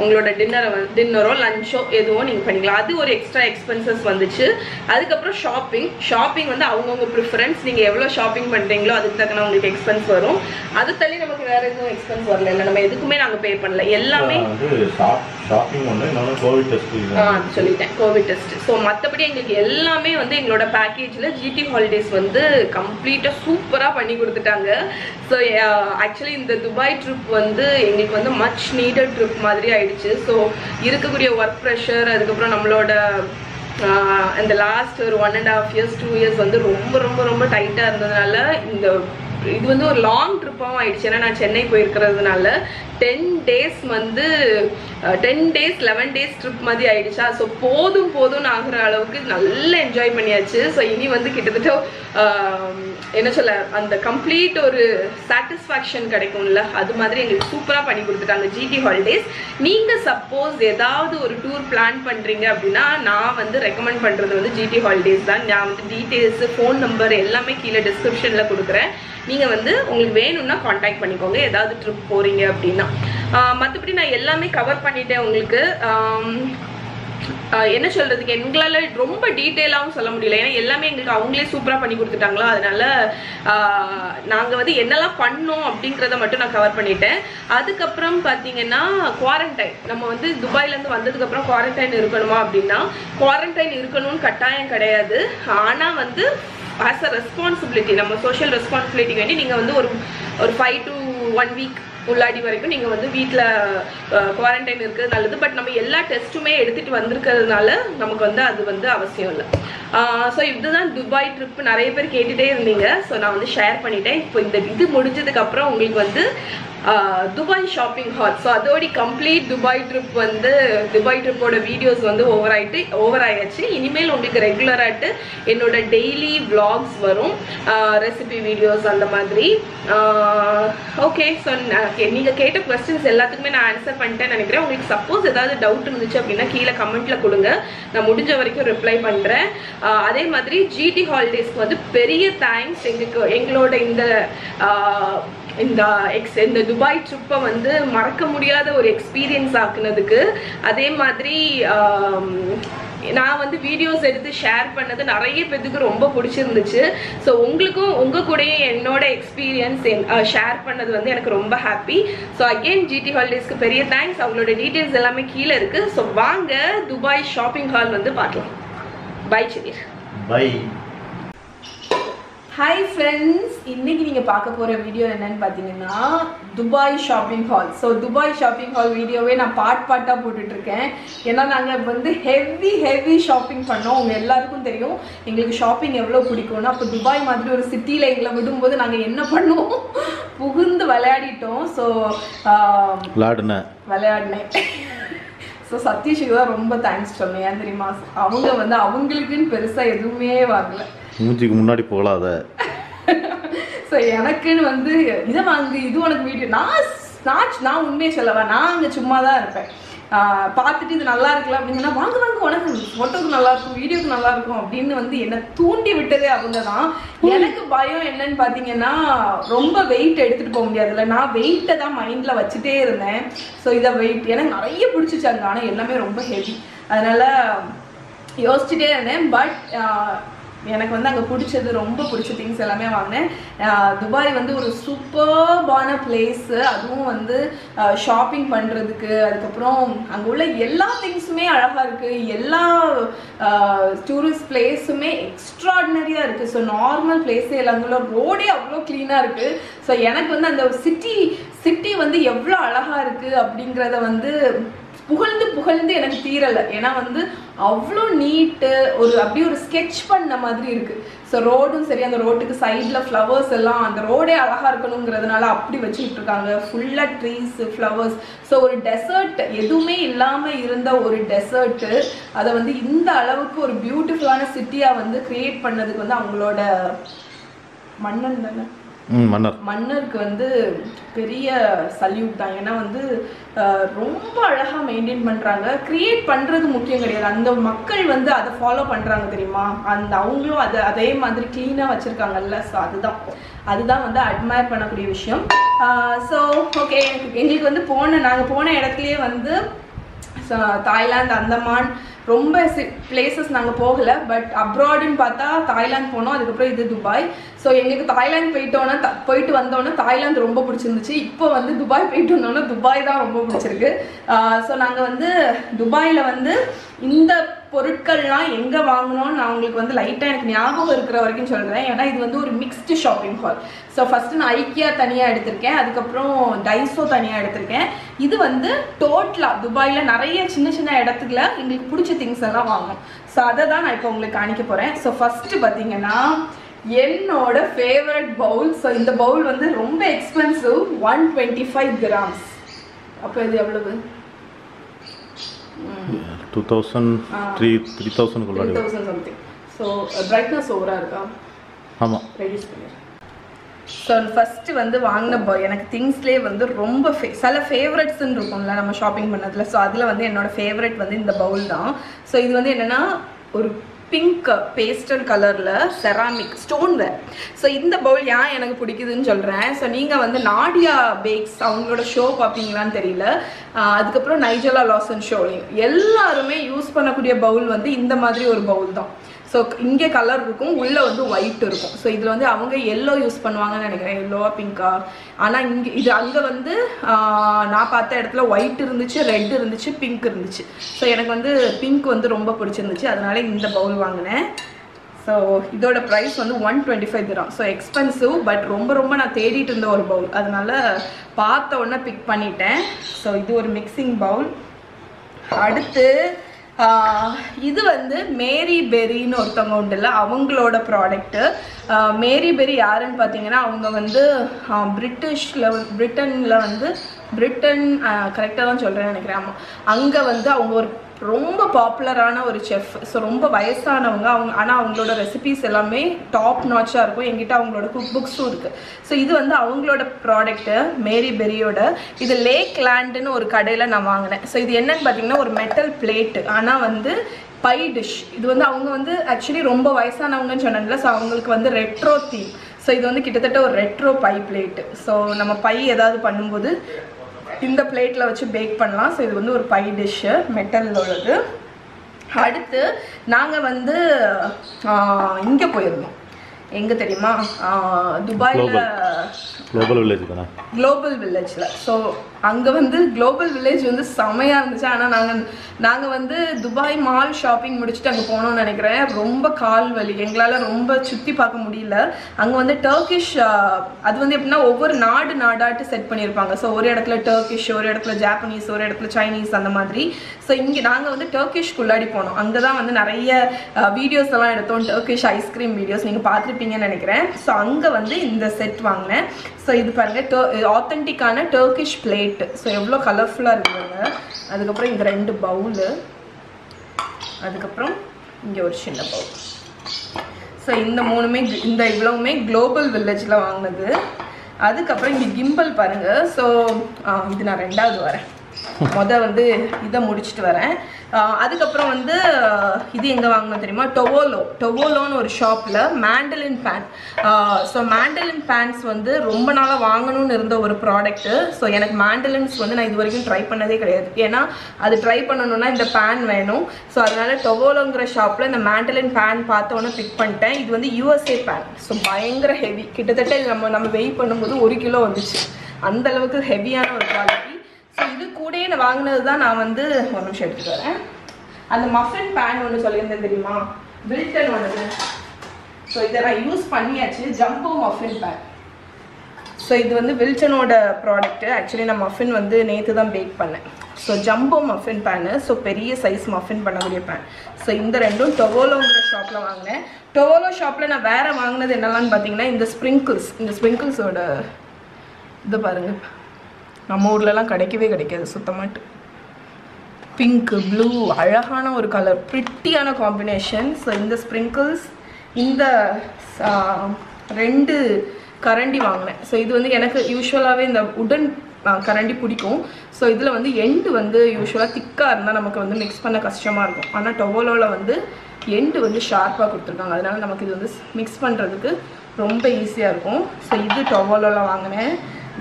உங்களோட டின்னரை வந்து டின்னரோ லஞ்சோ எதுவோ நீங்கள் பண்ணிக்கலாம். அது ஒரு எக்ஸ்ட்ரா எக்ஸ்பென்சஸ் வந்துச்சு. அதுக்கப்புறம் ஷாப்பிங் ஷாப்பிங் வந்து அவங்கவுங்க ப்ரிஃபரன்ஸ் நீங்கள் எவ்வளோ ஷாப்பிங் பண்ணுறீங்களோ அதுக்கு தக்கன உங்களுக்கு எக்ஸ்பென்ஸ் வரும். அது தள்ளி நமக்கு வேற எதுவும் எக்ஸ்பென்ஸ் வரல. இல்லை நம்ம எதுக்குமே நாங்கள் பே பண்ணல. எல்லாமே ஷாப்பிங் ஒன்று இன்னொன்று கோவிட் டெஸ்ட் ஆ சொல்லிட்டேன். கோவிட் டெஸ்ட் ஸோ மற்றபடி எங்களுக்கு எல்லாமே வந்து எங்களோட பேக்கேஜில் ஜிடி ஹாலிடேஸ் வந்து கம்ப்ளீட்டாக சூப்பராக பண்ணி கொடுத்துட்டாங்க. ஸோ ஆக்சுவலி இந்த துபாய் ட்ரிப் வந்து எங்களுக்கு வந்து மச் நீடட் ட்ரிப் மாதிரி ஆயிடுச்சு. ஸோ இருக்கக்கூடிய ஒர்க் ப்ரெஷர் அதுக்கப்புறம் நம்மளோட இந்த லாஸ்ட் ஒரு one and half years two years வந்து ரொம்ப ரொம்ப ரொம்ப டைட்டாக இருந்ததுனால இந்த இது வந்து ஒரு லாங் ட்ரிப்பாகவும் ஆயிடுச்சு. ஏன்னா நான் சென்னை போயிருக்கிறதுனால டென் டேஸ் வந்து ten days eleven days trip மாதிரி ஆயிடுச்சா? ஸோ போதும் போதும்னு ஆகிற அளவுக்கு நல்லா என்ஜாய் பண்ணியாச்சு. ஸோ இனி வந்து கிட்டத்தட்ட என்ன சொல்ல அந்த கம்ப்ளீட் ஒரு சாட்டிஸ்ஃபேக்ஷன் கிடைக்கும்ல? அது மாதிரி எங்களுக்கு சூப்பராக பண்ணி கொடுத்துட்டாங்க ஜிடி ஹாலிடேஸ் நீங்கள் சப்போஸ் ஏதாவது ஒரு டூர் பிளான் பண்ணுறீங்க அப்படின்னா நான் வந்து ரெக்கமெண்ட் பண்ணுறது வந்து ஜிடி ஹாலிடேஸ் தான். நான் வந்து டீட்டெயில்ஸ் ஃபோன் நம்பர் எல்லாமே கீழே டிஸ்கிரிப்ஷனில் கொடுக்குறேன். நீங்கள் வந்து உங்களுக்கு வேணும்னா காண்டாக்ட் பண்ணிக்கோங்க. ஏதாவது ட்ரிப் போகிறீங்க அப்படின்னா. மற்றபடி நான் எல்லாமே கவர் பண்ணிட்டேன் உங்களுக்கு. என்ன சொல்றதுக்கு? எங்களால ரொம்ப டீட்டெயிலாகவும் சொல்ல முடியல. ஏன்னா எல்லாமே எங்களுக்கு அவங்களே சூப்பராக பண்ணி கொடுத்துட்டாங்களா? அதனால நாங்கள் வந்து என்னெல்லாம் பண்ணோம் அப்படிங்கிறத மட்டும் நான் கவர் பண்ணிட்டேன். அதுக்கப்புறம் பார்த்தீங்கன்னா குவாரண்டைன் நம்ம வந்து துபாயிலேருந்து வந்ததுக்கப்புறம் குவாரண்டைன் இருக்கணுமா அப்படின்னா குவாரண்டைன் இருக்கணும்னு கட்டாயம் கிடையாது. ஆனால் வந்து ஆஸ் அ ரெஸ்பான்சிபிலிட்டி நம்ம சோஷியல் ரெஸ்பான்சிபிலிட்டி வேண்டி நீங்கள் வந்து ஒரு ஒரு ஃபைவ் டு ஒன் வீக் உள்ளாடி வரைக்கும் நீங்கள் வந்து வீட்டில் குவாரண்டைன் இருக்கிறது நல்லது. பட் நம்ம எல்லா டெஸ்ட்டுமே எடுத்துகிட்டு வந்திருக்கிறதுனால நமக்கு வந்து அது வந்து அவசியம் இல்லை. ஸோ இதுதான் துபாய் ட்ரிப் நிறைய பேர் கேட்டுகிட்டே இருந்தீங்க. ஸோ நான் வந்து ஷேர் பண்ணிட்டேன். இப்போ இந்த இது முடிஞ்சதுக்கப்புறம் உங்களுக்கு வந்து துபாய் ஷாப்பிங் ஹால் ஸோ அதோட கம்ப்ளீட் துபாய் ட்ரிப் வந்து துபாய் ட்ரிப்போட வீடியோஸ் வந்து ஓவர் ஆகிட்டு ஓவர் ஆயாச்சு. இனிமேல் உங்களுக்கு ரெகுலராகிட்டு என்னோட டெய்லி vlogs வரும். ரெசிபி வீடியோஸ் அந்த மாதிரி. ஓகே ஓகே ஸோ நீங்கள் கேட்ட கொஸ்டின்ஸ் எல்லாத்துக்குமே நான் ஆன்சர் பண்ணிட்டேன்னு நினைக்கிறேன். உங்களுக்கு சப்போஸ் ஏதாவது டவுட் இருந்துச்சு அப்படின்னா கீழே கமெண்ட்டில் கொடுங்க. நான் முடிஞ்ச வரைக்கும் ரிப்ளை பண்ணுறேன் அதே மாதிரி ஜிடி ஹாலிடேஸ்க்கு வந்து பெரிய தேங்க்ஸ் எங்களுக்கு எங்களோட இந்த இந்த எக்ஸ் இந்த துபாய் ட்ரிப்பை வந்து மறக்க முடியாத ஒரு எக்ஸ்பீரியன்ஸ் ஆக்குனதுக்கு. அதே மாதிரி நான் வந்து வீடியோஸ் எடுத்து ஷேர் பண்ணது நிறைய பேத்துக்கு ரொம்ப பிடிச்சிருந்துச்சு. ஸோ உங்களுக்கும் உங்கள் கூடயே என்னோட எக்ஸ்பீரியன்ஸ் ஷேர் பண்ணது வந்து எனக்கு ரொம்ப ஹாப்பி ஸோ அகெயின் ஜிடி ஹாலிடேஸ்க்கு பெரிய தேங்க்ஸ் அவங்களோட டீட்டெயில்ஸ் எல்லாமே கீழே இருக்குது ஸோ வாங்க துபாய் ஷாப்பிங் ஹால் வந்து பார்க்கலாம். பை சிவீர் பை ஹாய் ஃப்ரெண்ட்ஸ் இன்னைக்கு நீங்கள் பார்க்க போகிற வீடியோ என்னன்னு பார்த்தீங்கன்னா Dubai shopping haul so Dubai shopping haul வீடியோவே நான் பார்ட் பார்ட்டாக போட்டுட்ருக்கேன். ஏன்னா நாங்கள் வந்து ஹெவி ஹெவி ஷாப்பிங் பண்ணோம். உங்கள் எல்லாருக்கும் தெரியும். எங்களுக்கு ஷாப்பிங் எவ்வளோ பிடிக்கும்னா அப்போ துபாய் மாதிரி ஒரு சிட்டியில் எங்களை விடும்போது நாங்கள் என்ன பண்ணுவோம்? புகுந்து விளையாடிட்டோம். ஸோ விளையாடினேன். ஸோ சதீஷுக்கு தான் ரொம்ப தேங்க்ஸ் சொன்னேன். ஏன் தெரியுமா? அவங்க வந்து அவங்களுக்குன்னு பெருசாக எதுவுமே வாங்கல. மூஞ்சிக்கு முன்னாடி போகலாத ஸோ எனக்குன்னு வந்து இதை வாங்கு இது உனக்கு வீடியோ. நான் நான் நான் உண்மையை சொல்லவா? நான் அங்கே சும்மா தான் இருப்பேன் பார்த்துட்டு இது நல்லா இருக்குல்ல அப்படின்னா வாங்க வாங்க உனக்கு ஃபோட்டோக்கு நல்லா இருக்கும் வீடியோக்கு நல்லா இருக்கும் அப்படின்னு வந்து என்னை தூண்டி விட்டதே அவங்க தான். எனக்கு பயம் என்னன்னு பார்த்தீங்கன்னா ரொம்ப வெயிட் எடுத்துகிட்டு போக முடியாதுல்ல. நான் வெயிட்டை தான் மைண்டில் வச்சுட்டே இருந்தேன். ஸோ இதை வெயிட் எனக்கு நிறைய பிடிச்சிச்சு அங்கே. ஆனால் எல்லாமே ரொம்ப ஹெவி அதனால யோசிச்சுட்டே இருந்தேன். பட் எனக்கு வந்து அங்கே பிடிச்சது ரொம்ப பிடிச்ச திங்ஸ் எல்லாமே வாங்கினேன். துபாய் வந்து ஒரு சூப்பர்பான பிளேஸு அதுவும் வந்து ஷாப்பிங் பண்ணுறதுக்கு அதுக்கப்புறம் அங்கே உள்ள எல்லா திங்ஸுமே அழகாக இருக்குது எல்லா டூரிஸ்ட் பிளேஸுமே எக்ஸ்ட்ராடினரியாக இருக்குது ஸோ நார்மல் பிளேஸே இல்லை உள்ள ரோடே அவ்வளோ க்ளீனாக இருக்குது ஸோ எனக்கு வந்து அந்த சிட்டி சிட்டி வந்து எவ்வளோ அழகாக இருக்குது அப்படிங்கிறத வந்து புகழ்ந்து புகழ்ந்து எனக்கு தீரலை. ஏன்னா வந்து அவ்வளோ நீட்டு ஒரு அப்படியே ஒரு ஸ்கெட்ச் பண்ண மாதிரி இருக்குது ஸோ ரோடும் சரி அந்த ரோட்டுக்கு சைடில் ஃப்ளவர்ஸ் எல்லாம் அந்த ரோடே அழகாக இருக்கணுங்கிறதுனால அப்படி வச்சுக்கிட்டு இருக்காங்க. ஃபுல்லாக ட்ரீஸ் ஃப்ளவர்ஸ் ஸோ ஒரு டெசர்ட் எதுவுமே இல்லாமல் இருந்த ஒரு டெசர்ட்டு அதை வந்து இந்த அளவுக்கு ஒரு பியூட்டிஃபுல்லான சிட்டியாக வந்து கிரியேட் பண்ணதுக்கு வந்து அவங்களோட மன்னன் தானே? மன்னர். மன்னருக்கு வந்து பெரிய சல்யூட் தான். ஏன்னா வந்து ரொம்ப அழகாக மெயின்டைன் பண்ணுறாங்க க்ரியேட் பண்ணுறது முக்கியம் கிடையாது. அந்த மக்கள் வந்து அதை ஃபாலோ பண்ணுறாங்க தெரியுமா? அந்த அவங்களும் அதை அதே மாதிரி க்ளீனாக வச்சுருக்காங்கல்ல. ஸோ அதுதான். அதுதான் வந்து அட்மயர் பண்ணக்கூடிய விஷயம். ஸோ ஓகே எங்களுக்கு வந்து போன நாங்கள் போன இடத்துலயே வந்து தாய்லாந்து அந்தமான் ரொம்ப பிளேசஸ் நாங்கள் போகலை பட் அப்ராடுன்னு பார்த்தா தாய்லாந்து போனோம் அதுக்கப்புறம் இது துபாய். ஸோ எங்களுக்கு தாய்லாந்து போயிட்டோன்னா போயிட்டு வந்தோன்னே தாய்லாந்து ரொம்ப பிடிச்சிருந்துச்சு. இப்போ வந்து துபாய் போயிட்டு வந்தோன்னே துபாய் தான் ரொம்ப பிடிச்சிருக்கு. ஸோ நாங்கள் வந்து துபாயில் வந்து இந்த பொருட்கள்லாம் எங்கே வாங்கினோம்னு நான் உங்களுக்கு வந்து லைட்டாக எனக்கு ஞாபகம் இருக்கிற வரைக்கும் சொல்கிறேன் ஏன்னா இது வந்து ஒரு mixed shopping haul so first நான் ஐக்கியா தனியாக எடுத்திருக்கேன். அதுக்கப்புறம் டைசோ தனியாக எடுத்திருக்கேன். இது வந்து டோட்டலாக துபாயில் நிறைய சின்ன சின்ன இடத்துக்குல எங்களுக்கு பிடிச்ச திங்ஸ் எல்லாம் வாங்கணும். ஸோ அதை தான் நான் இப்போ உங்களுக்கு காணிக்க போகிறேன் ஸோ ஃபஸ்ட்டு பார்த்தீங்கன்னா என்னோட ஃபேவரட் பவுல் ஸோ இந்த பவுல் வந்து ரொம்ப expensive one twenty five grams அப்போ இது எவ்வளவு? Two thousand three three தௌசண்ட்குள்ளாடி three thousand something so brightness ஓவராக இருக்கா? ஆமாம் ரெடியூஸ் பண்ணிடுறேன் ஸோ ஃபஸ்ட்டு வந்து வாங்கின எனக்கு திங்ஸ்லேயே வந்து ரொம்ப ஃபே சில ஃபேவரட்ஸ்ன்னு இருக்கும்ல நம்ம ஷாப்பிங் பண்ணதில். ஸோ அதில் வந்து என்னோட ஃபேவரட் வந்து இந்த பவுல் தான். ஸோ இது வந்து என்னென்னா ஒரு பிங்க் பேஸ்டல் கலரில் செராமிக் ஸ்டோன்வேர் ஸோ இந்த பவுல் ஏன் எனக்கு பிடிக்குதுன்னு சொல்கிறேன் ஸோ நீங்கள் வந்து நாடியா பேக்ஸ் அவங்களோட ஷோ பார்ப்பீங்களான்னு தெரியல. அதுக்கப்புறம் நைஜலா லாசன் ஷோலையும் எல்லாருமே யூஸ் பண்ணக்கூடிய பவுல் வந்து இந்த மாதிரி ஒரு பவுல் தான். ஸோ இங்கே கலர் இருக்கும் உள்ளே வந்து ஒயிட் இருக்கும். ஸோ இதில் வந்து அவங்க எல்லோ யூஸ் பண்ணுவாங்கன்னு நினைக்கிறேன். எல்லோவா பிங்கா ஆனால் இங்கே இது அங்கே வந்து நான் பார்த்த இடத்துல ஒயிட் இருந்துச்சு ரெட் இருந்துச்சு பிங்க் இருந்துச்சு. ஸோ எனக்கு வந்து பிங்க் வந்து ரொம்ப பிடிச்சிருந்துச்சு. அதனால இந்த பவுல் வாங்கினேன். ஸோ இதோட ப்ரைஸ் வந்து ஒன் டுவெண்ட்டி ஃபைவ் தரும் ஸோ எக்ஸ்பென்சிவ் பட் ரொம்ப ரொம்ப நான் தேடிட்டு இருந்த ஒரு பவுல் அதனால பார்த்த உடனே பிக் பண்ணிட்டேன். ஸோ இது ஒரு மிக்சிங் பவுல் அடுத்து இது வந்து மேரி பெரின்னு ஒருத்தவங்க உண்டுல்ல அவங்களோட ப்ராடக்ட்டு மேரி பெரி யாருன்னு பார்த்தீங்கன்னா அவங்க வந்து பிரிட்டிஷில் பிரிட்டனில் வந்து பிரிட்டன் கரெக்டாக தான் சொல்கிறேன்னு நினைக்கிறேன். ஆமாம் அங்கே வந்து அவங்க ஒரு ரொம்ப பாப்புலரான ஒரு செஃப் ஸோ ரொம்ப வயசானவங்க. அவங்க ஆனால் அவங்களோட ரெசிபிஸ் எல்லாமே டாப் நாச்சாக இருக்கும். எங்கிட்ட அவங்களோட குக் புக்ஸும் இருக்குது ஸோ இது வந்து அவங்களோட ப்ராடக்ட்டு மேரி பெரியோட இது லேக் லேண்டுன்னு ஒரு கடையில் நான் வாங்கினேன். ஸோ இது என்னன்னு பார்த்தீங்கன்னா ஒரு மெட்டல் பிளேட்டு ஆனால் வந்து பை டிஷ் இது வந்து அவங்க வந்து ஆக்சுவலி ரொம்ப வயசானவங்கன்னு சொன்னாங்கல்ல ஸோ அவங்களுக்கு வந்து ரெட்ரோ தீம் ஸோ இது வந்து கிட்டத்தட்ட ஒரு ரெட்ரோ பை பிளேட்டு ஸோ நம்ம பை ஏதாவது பண்ணும்போது இந்த பிளேட்டில் வச்சு பேக் பண்ணலாம். ஸோ இது வந்து ஒரு பை டிஷ்ஷு மெட்டலில் உள்ளது. அடுத்து நாங்கள் வந்து இங்கே போயிருந்தோம். எங்கே தெரியுமா? துபாயில் குளோபல் வில்லேஜ் குளோபல் வில்லேஜில் ஸோ அங்கே வந்து குளோபல் வில்லேஜ் வந்து செமையாக இருந்துச்சு. ஆனால் நாங்கள் நாங்கள் வந்து துபாய் மால் ஷாப்பிங் முடிச்சுட்டு அங்கே போனோம்னு நினைக்கிறேன். ரொம்ப கால் வலி எங்களால் ரொம்ப சுற்றி பார்க்க முடியல. அங்கே வந்து டர்க்கிஷ் அது வந்து எப்படின்னா ஒவ்வொரு நாடு நாடாட்டு செட் பண்ணியிருப்பாங்க. ஸோ ஒரு இடத்துல டர்க்கிஷ் ஒரு இடத்துல ஜாப்பனீஸ் ஒரு இடத்துல சைனீஸ் அந்த மாதிரி. ஸோ இங்கே நாங்கள் வந்து டர்க்கிஷ்குள்ளாடி போனோம். அங்கே தான் வந்து நிறைய வீடியோஸ் எல்லாம் எடுத்தோம். டர்க்கிஷ் ஐஸ்கிரீம் வீடியோஸ் நீங்கள் பார்த்துருப்பீங்கன்னு நினைக்கிறேன். ஸோ அங்கே வந்து இந்த செட் வாங்கினேன். ஸோ இது பாருங்கள் ஆத்தென்டிக்கான டர்க்கிஷ் பிளேட்டு ஸோ எவ்வளோ கலர்ஃபுல்லாக இருக்குதுங்க. அதுக்கப்புறம் இந்த ரெண்டு பவுலு அதுக்கப்புறம் இங்கே ஒரு சின்ன பவுல் ஸோ இந்த மூணுமே இந்த இவ்வளவுமே குளோபல் வில்லேஜில் வாங்கினது. அதுக்கப்புறம் இங்கே கிம்பல் பாருங்கள் ஸோ இது நான் ரெண்டாவது வரேன். மொதல் வந்து இதை முடிச்சுட்டு வரேன். அதுக்கப்புறம் வந்து இது எங்கே வாங்கினோம் தெரியுமா? டொவோலோ டொவோலோன்னு ஒரு ஷாப்பில் mandolin band so mandolin bands வந்து ரொம்ப நாளாக வாங்கணும்னு இருந்த ஒரு ப்ராடக்ட்டு ஸோ எனக்கு மேண்டலின்ஸ் வந்து நான் இது வரைக்கும் ட்ரை பண்ணதே கிடையாது. ஏன்னா அது ட்ரை பண்ணணும்னா இந்த பேன் வேணும். ஸோ அதனால் டொவோலோங்கிற ஷாப்பில் இந்த மேண்டலின் பேன் பார்த்தோன்னே பிக் பண்ணிட்டேன். இது வந்து யூஎஸ்ஏ பேன் ஸோ பயங்கர ஹெவி கிட்டத்தட்ட நம்ம நம்ம வெயிட் பண்ணும்போது ஒரு கிலோ வந்துச்சு. அந்த அளவுக்கு ஹெவியான ஒரு குவாலிட்டி ஸோ இது கூடயே நான் வாங்கினது தான் நான் வந்து ஒரு நிமிஷம் எடுத்துட்டு வரேன். அந்த மஃபின் பேன் ஒன்று சொல்லியிருந்தேன் தெரியுமா? வில்டன் ஒன்று ஸோ இதை நான் யூஸ் பண்ணியாச்சு ஜம்போ மஃபின் பேன் ஸோ இது வந்து வில்டனோட ப்ராடக்ட்டு ஆக்சுவலி நான் மஃபின் வந்து நேற்று தான் பேக் பண்ணேன். So jumbo muffin pan so பெரிய சைஸ் மஃபின் பண்ணக்கூடிய பேன் ஸோ இந்த ரெண்டும் டொவோலோங்கிற ஷாப்பில் வாங்கினேன். டொவோலோ ஷாப்பில் நான் வேறு வாங்கினது என்னெல்லாம்னு பார்த்தீங்கன்னா இந்த ஸ்ப்ரிங்கிள்ஸ் இந்த ஸ்ப்ரிங்கிள்ஸோட இது பாருங்கள் நம்ம ஊர்லலாம் கிடைக்கவே கிடைக்காது சுத்தமாட்டு. பிங்க்கு ப்ளூ அழகான ஒரு கலர் ப்ரிட்டியான காம்பினேஷன் ஸோ இந்த ஸ்ப்ரிங்கிள்ஸ் இந்த ரெண்டு கரண்டி வாங்கினேன். ஸோ இது வந்து எனக்கு யூஸ்வலாகவே இந்த உடன் கரண்டி பிடிக்கும். ஸோ இதில் வந்து எண்டு வந்து யூஸ்வலாக திக்காக இருந்தால் நமக்கு வந்து மிக்ஸ் பண்ண கஷ்டமாக இருக்கும். ஆனால் டொவோலோவில் வந்து எண்டு வந்து ஷார்ப்பாக கொடுத்துருக்காங்க. அதனால நமக்கு இது வந்து மிக்ஸ் பண்ணுறதுக்கு ரொம்ப ஈஸியாக இருக்கும். ஸோ இது டொவோலோவில் வாங்கினேன்.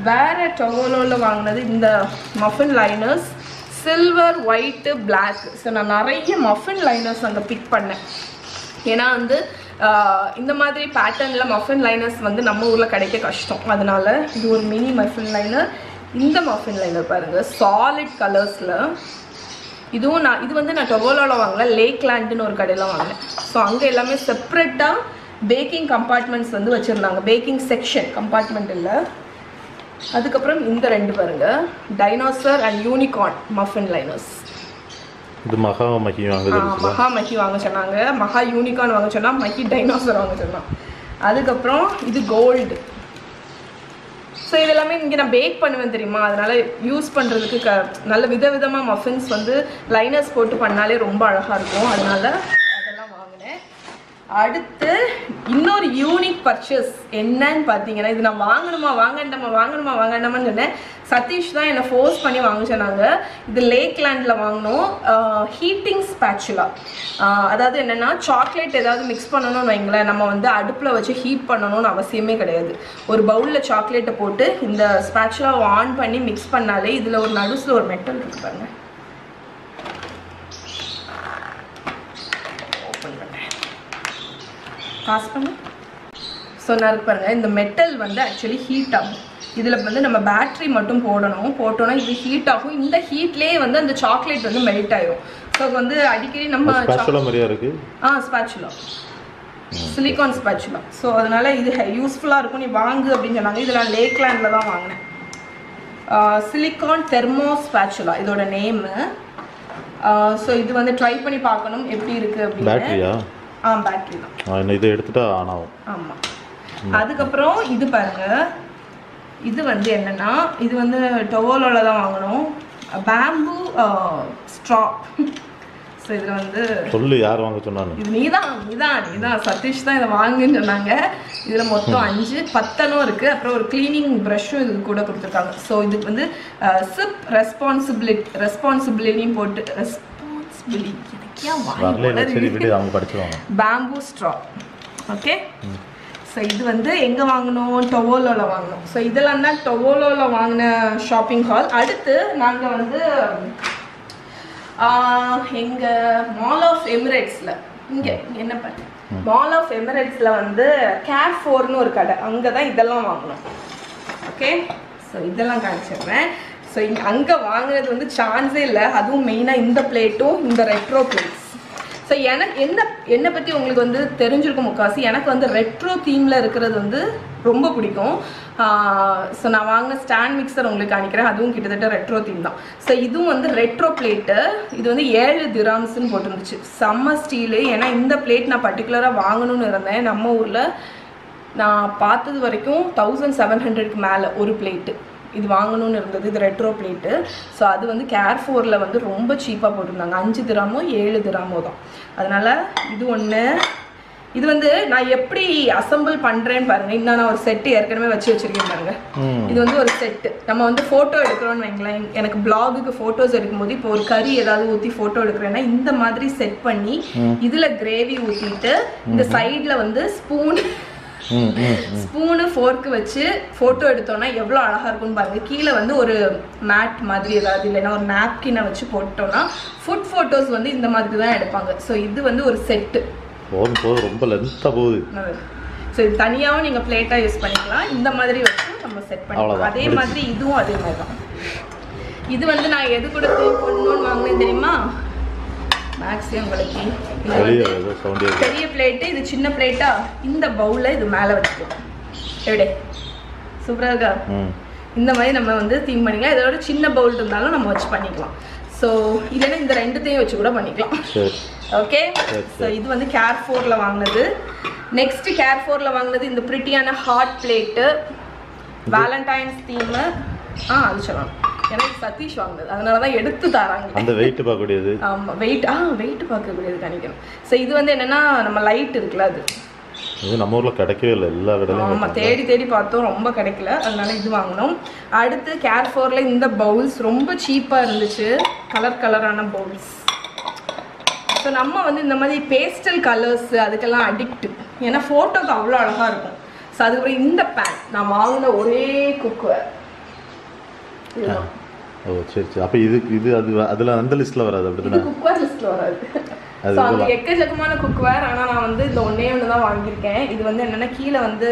வேறு டொகோலோவில் வாங்கினது இந்த muffin liners silver white black so நான் நிறைய மஃபின் லைனர்ஸ் அங்கே பிக் பண்ணேன். ஏன்னா வந்து இந்த மாதிரி பேட்டர்னில் மஃபின் லைனர்ஸ் வந்து நம்ம ஊரில் கிடைக்க கஷ்டம். அதனால் இது ஒரு மினி மஃபின் லைனர் இந்த மஃபின் லைனர் பாருங்கள் சாலிட் கலர்ஸில் இதுவும் நான் இது வந்து நான் டொகோலோவில் வாங்கல லேக் லேண்டுன்னு ஒரு கடையில் வாங்கினேன். ஸோ அங்கே எல்லாமே செப்ரேட்டாக பேக்கிங் கம்பார்ட்மெண்ட்ஸ் வந்து வச்சுருந்தாங்க. பேக்கிங் செக்ஷன் கம்பார்ட்மெண்ட் இல்லை. அதுக்கப்புறம் இந்த ரெண்டு பாருங்க. Dinosaur and unicorn muffin liners இது மகா மகி வாங்குது மகா மஹி வாங்க சொன்னாங்க. மகா யூனிகார்ன் வாங்க சொன்னா மஹி டைனோசர் வாங்க சொன்னான் அதுக்கப்புறம் இது கோல்டு ஸோ இதெல்லாமே இங்கே நான் பேக் பண்ணுவேன் தெரியுமா? அதனால யூஸ் பண்ணுறதுக்கு க நல்ல விதவிதமாக மஃபின்ஸ் வந்து லைனர்ஸ் போட்டு பண்ணாலே ரொம்ப அழகாக இருக்கும். அதனால அடுத்து இன்னொரு யூனிக் பர்ச்சேஸ் என்னன்னு பார்த்தீங்கன்னா இது நான் வாங்கணுமா வாங்கண்டமா வாங்கணுமா வாங்கண்டாமான்னு சொன்னேன். சதீஷ் தான் என்னை ஃபோர்ஸ் பண்ணி வாங்க சொன்னாங்க. இது லேக்லேண்டில் வாங்கினோம் ஹீட்டிங் ஸ்பேச்சுலா அதாவது என்னென்னா சாக்லேட் ஏதாவது மிக்ஸ் பண்ணணும்னு வைங்களேன். நம்ம வந்து அடுப்பில் வச்சு ஹீட் பண்ணணும்னு அவசியமே கிடையாது. ஒரு பவுலில் சாக்லேட்டை போட்டு இந்த ஸ்பேச்சுலாவை ஆன் பண்ணி மிக்ஸ் பண்ணாலே இதில் ஒரு நடுசில் ஒரு மெட்டல் இருக்கு பாருங்கள் ஓப்பன் பண்ணேன் பாஸ் பண்ணு. சொன்னாரு பாருங்க இந்த மெட்டல் வந்து ஆக்சுவலி ஹீட் ஆகும். இதில் வந்து நம்ம பேட்டரி மட்டும் போடணும். போட்டோன்னா இது ஹீட் ஆகும். இந்த ஹீட்லேயே வந்து அந்த சாக்லேட் வந்து மெல்ட் ஆயிரும். ஸோ வந்து அடிக்கடி நம்ம ஆ ஸ்பேச்சுலா சிலிகான் ஸ்பேச்சுலா ஸோ அதனால இது யூஸ்ஃபுல்லாக இருக்கும். நீ வாங்கு அப்படின்னு சொன்னாங்க. இதில் லேக்லேண்டில் தான் வாங்கினேன். சிலிகான் தெர்மோ ஸ்பேச்சுலா இதோட நேமு ஸோ இது வந்து ட்ரை பண்ணி பார்க்கணும். எப்படி இருக்கு அப்படின்னு. ஆ பேட்டரி தான். இதை எடுத்துட்டா ஆன் ஆகும். ஆமாம் அதுக்கப்புறம் இது பாருங்க. இது வந்து என்னன்னா இது வந்து டொவோலோல தான் வாங்கணும். பேம்பு ஸ்ட்ரா ஸோ இதில் வந்து சொல்லு யார் வாங்க சொன்னான்னு. இது நீதான் நீதான் நீதான். சதீஷ் தான் இதை வாங்குன்னு சொன்னாங்க. இதில் மொத்தம் அஞ்சு பத்தனும் இருக்குது அப்புறம் ஒரு க்ளீனிங் ப்ரஷ்ஷும் இது கூட கொடுத்துருக்காங்க. ஸோ இதுக்கு வந்து சிப் ரெஸ்பான்சிபிலிட்டி ரெஸ்பான்சிபிலிட்டியும் போட்டு responsibility bamboo straw okay so இது வந்து எங்கே வாங்கினோம் டொவோலோவில் வாங்கினோம் ஸோ இதெல்லாம் தான் டொவோலோவில் வாங்கின ஷாப்பிங் ஹால் அடுத்து நாங்கள் வந்து எங்கள் மால் ஆஃப் எமிரேட்ஸில் இங்கே என்ன பண்ண மால் ஆஃப் எமிரேட்ஸில் வந்து கேர் ஃபோர்னு ஒரு கடை. அங்கே தான் இதெல்லாம் வாங்கினோம் ஓகே ஸோ இதெல்லாம் காமிச்சிடுறேன். ஸோ இங்கே அங்கே வாங்கினது வந்து சான்ஸே இல்லை. அதுவும் மெயினாக இந்த பிளேட்டும் இந்த ரெட்ரோ பிளேட்ஸ் ஸோ எனக்கு என்ன என்னை பற்றி உங்களுக்கு வந்து தெரிஞ்சிருக்கும் முக்காசி எனக்கு வந்து ரெட்ரோ தீமில் இருக்கிறது வந்து ரொம்ப பிடிக்கும். ஸோ நான் வாங்கின ஸ்டாண்ட் மிக்சர் உங்களுக்கு காணிக்கிறேன். அதுவும் கிட்டத்தட்ட ரெட்ரோ தீம் தான். ஸோ இதுவும் வந்து ரெட்ரோ பிளேட்டு இது வந்து ஏழு திராம்ஸ்னு போட்டிருந்துச்சு. செம்ம ஸ்டீலு ஏன்னா இந்த பிளேட் நான் பர்டிகுலராக வாங்கணும்னு இருந்தேன். நம்ம ஊரில் நான் பார்த்தது வரைக்கும் தௌசண்ட் செவன் ஹண்ட்ரட்க்கு மேலே ஒரு பிளேட்டு இது வாங்கணும்னு இருந்தது இது ரெட்ரோ பிளேட்டு ஸோ அது வந்து கேர் ஃபோரில் வந்து ரொம்ப சீப்பாக போட்டிருந்தாங்க. அஞ்சு திராமோ ஏழு திராமோ தான். அதனால் இது ஒன்று இது வந்து நான் எப்படி அசெம்பிள் பண்ணுறேன்னு பாருங்க. இன்னும் நான் ஒரு செட்டு ஏற்கனவே வச்சு வச்சிருக்கேன் பாருங்க. இது வந்து ஒரு செட்டு நம்ம வந்து ஃபோட்டோ எடுக்கிறோம்னு வைங்களேன். எனக்கு பிளாகுக்கு ஃபோட்டோஸ் எடுக்கும்போது இப்போ ஒரு கறி ஏதாவது ஊற்றி ஃபோட்டோ எடுக்கிறேன்னா இந்த மாதிரி செட் பண்ணி இதில் கிரேவி ஊற்றிட்டு இந்த சைடில் வந்து ஸ்பூன் ஸ்பூனு ஃபோர்க்கு வச்சு ஃபோட்டோ எடுத்தோம்னா எவ்வளோ அழகாக இருக்கும்னு பாருங்க. கீழே வந்து ஒரு மேட் மாதிரி ஏதாவது இல்லைன்னா ஒரு நாப்கினை வச்சு போட்டோம்னா ஃபுட் ஃபோட்டோஸ் வந்து இந்த மாதிரி தான் எடுப்பாங்க. ஸோ இது வந்து ஒரு செட்டு போதும் போதும். ரொம்ப லென்த்தாக போகுது. ஸோ இது தனியாகவும் நீங்கள் பிளேட்டாக யூஸ் பண்ணிக்கலாம். இந்த மாதிரி வச்சு நம்ம செட் பண்ணிக்கலாம். அதே. மாதிரி இதுவும் அதே மாதிரி தான் இது வந்து நான் எது கூட பண்ணணும்னு வாங்கினேன் தெரியுமா? மேக்ஸி உங்களுக்கு பெரிய பிளேட்டு இது சின்ன பிளேட்டா இந்த பவுலில் இது மேலே வச்சுக்கலாம் எப்படி சூப்பராக இருக்கா? இந்த மாதிரி நம்ம வந்து தீம் பண்ணிக்கலாம். இதோட சின்ன பவுல் இருந்தாலும் நம்ம வச்சு பண்ணிக்கலாம். ஸோ இல்லைன்னா இந்த ரெண்டுத்தையும் வச்சு கூட பண்ணிக்கலாம். ஓகே ஸோ இது வந்து கேர் ஃபோரில் வாங்கினது. நெக்ஸ்ட் கேர் ஃபோரில் வாங்கினது இந்த பிரிட்டியான ஹாட் பிளேட்டு வேலண்டைன்ஸ் தீமு ஆ அது சொல்லலாம். எனக்கு சதீஷ் வாங்கினது. அதனால தான் எடுத்து தராங்க. அந்த வெயிட் பார்க்கக்கூடியது. ஆமாம் வெயிட் ஆ வெயிட் பார்க்கக்கூடியது நினைக்கணும் ஸோ இது வந்து என்னென்னா நம்ம லைட் இருக்குல்ல அது. இது நம்ம ஊர்ல கிடைக்கவே இல்லை. எல்லா கடையிலும் ஆமா தேடி தேடி பார்த்தோம். ரொம்ப கிடைக்கல. அதனால இது வாங்கினோம். அடுத்து கேர்ஃபோர்ல இந்த பவுல்ஸ் ரொம்ப சீப்பா இருந்துச்சு. கலர் கலரான பவுல்ஸ் ஸோ நம்ம வந்து இந்த மாதிரி பேஸ்டல் கலர்ஸ் அதுக்கெல்லாம் அடிக்ட் ஏன்னா ஃபோட்டோக்கு அவ்வளோ அழகா இருக்கும். ஸோ அதுக்கப்புறம் இந்த பேன் நான் வாங்கின ஒரே குக்வேர் ஓ சரி சரி. அப்ப இது இது அது அதுல அந்த லிஸ்ட்ல வராது இது அப்படிதானே குக்வேர் லிஸ்ட்ல வராது. அது ஸோ அங்கே எக்கச்சக்கமான குக்வேர் ஆனால் நான் வந்து இந்த ஒன்றே ஒன்று தான் வாங்கியிருக்கேன். இது வந்து என்னென்னா கீழே வந்து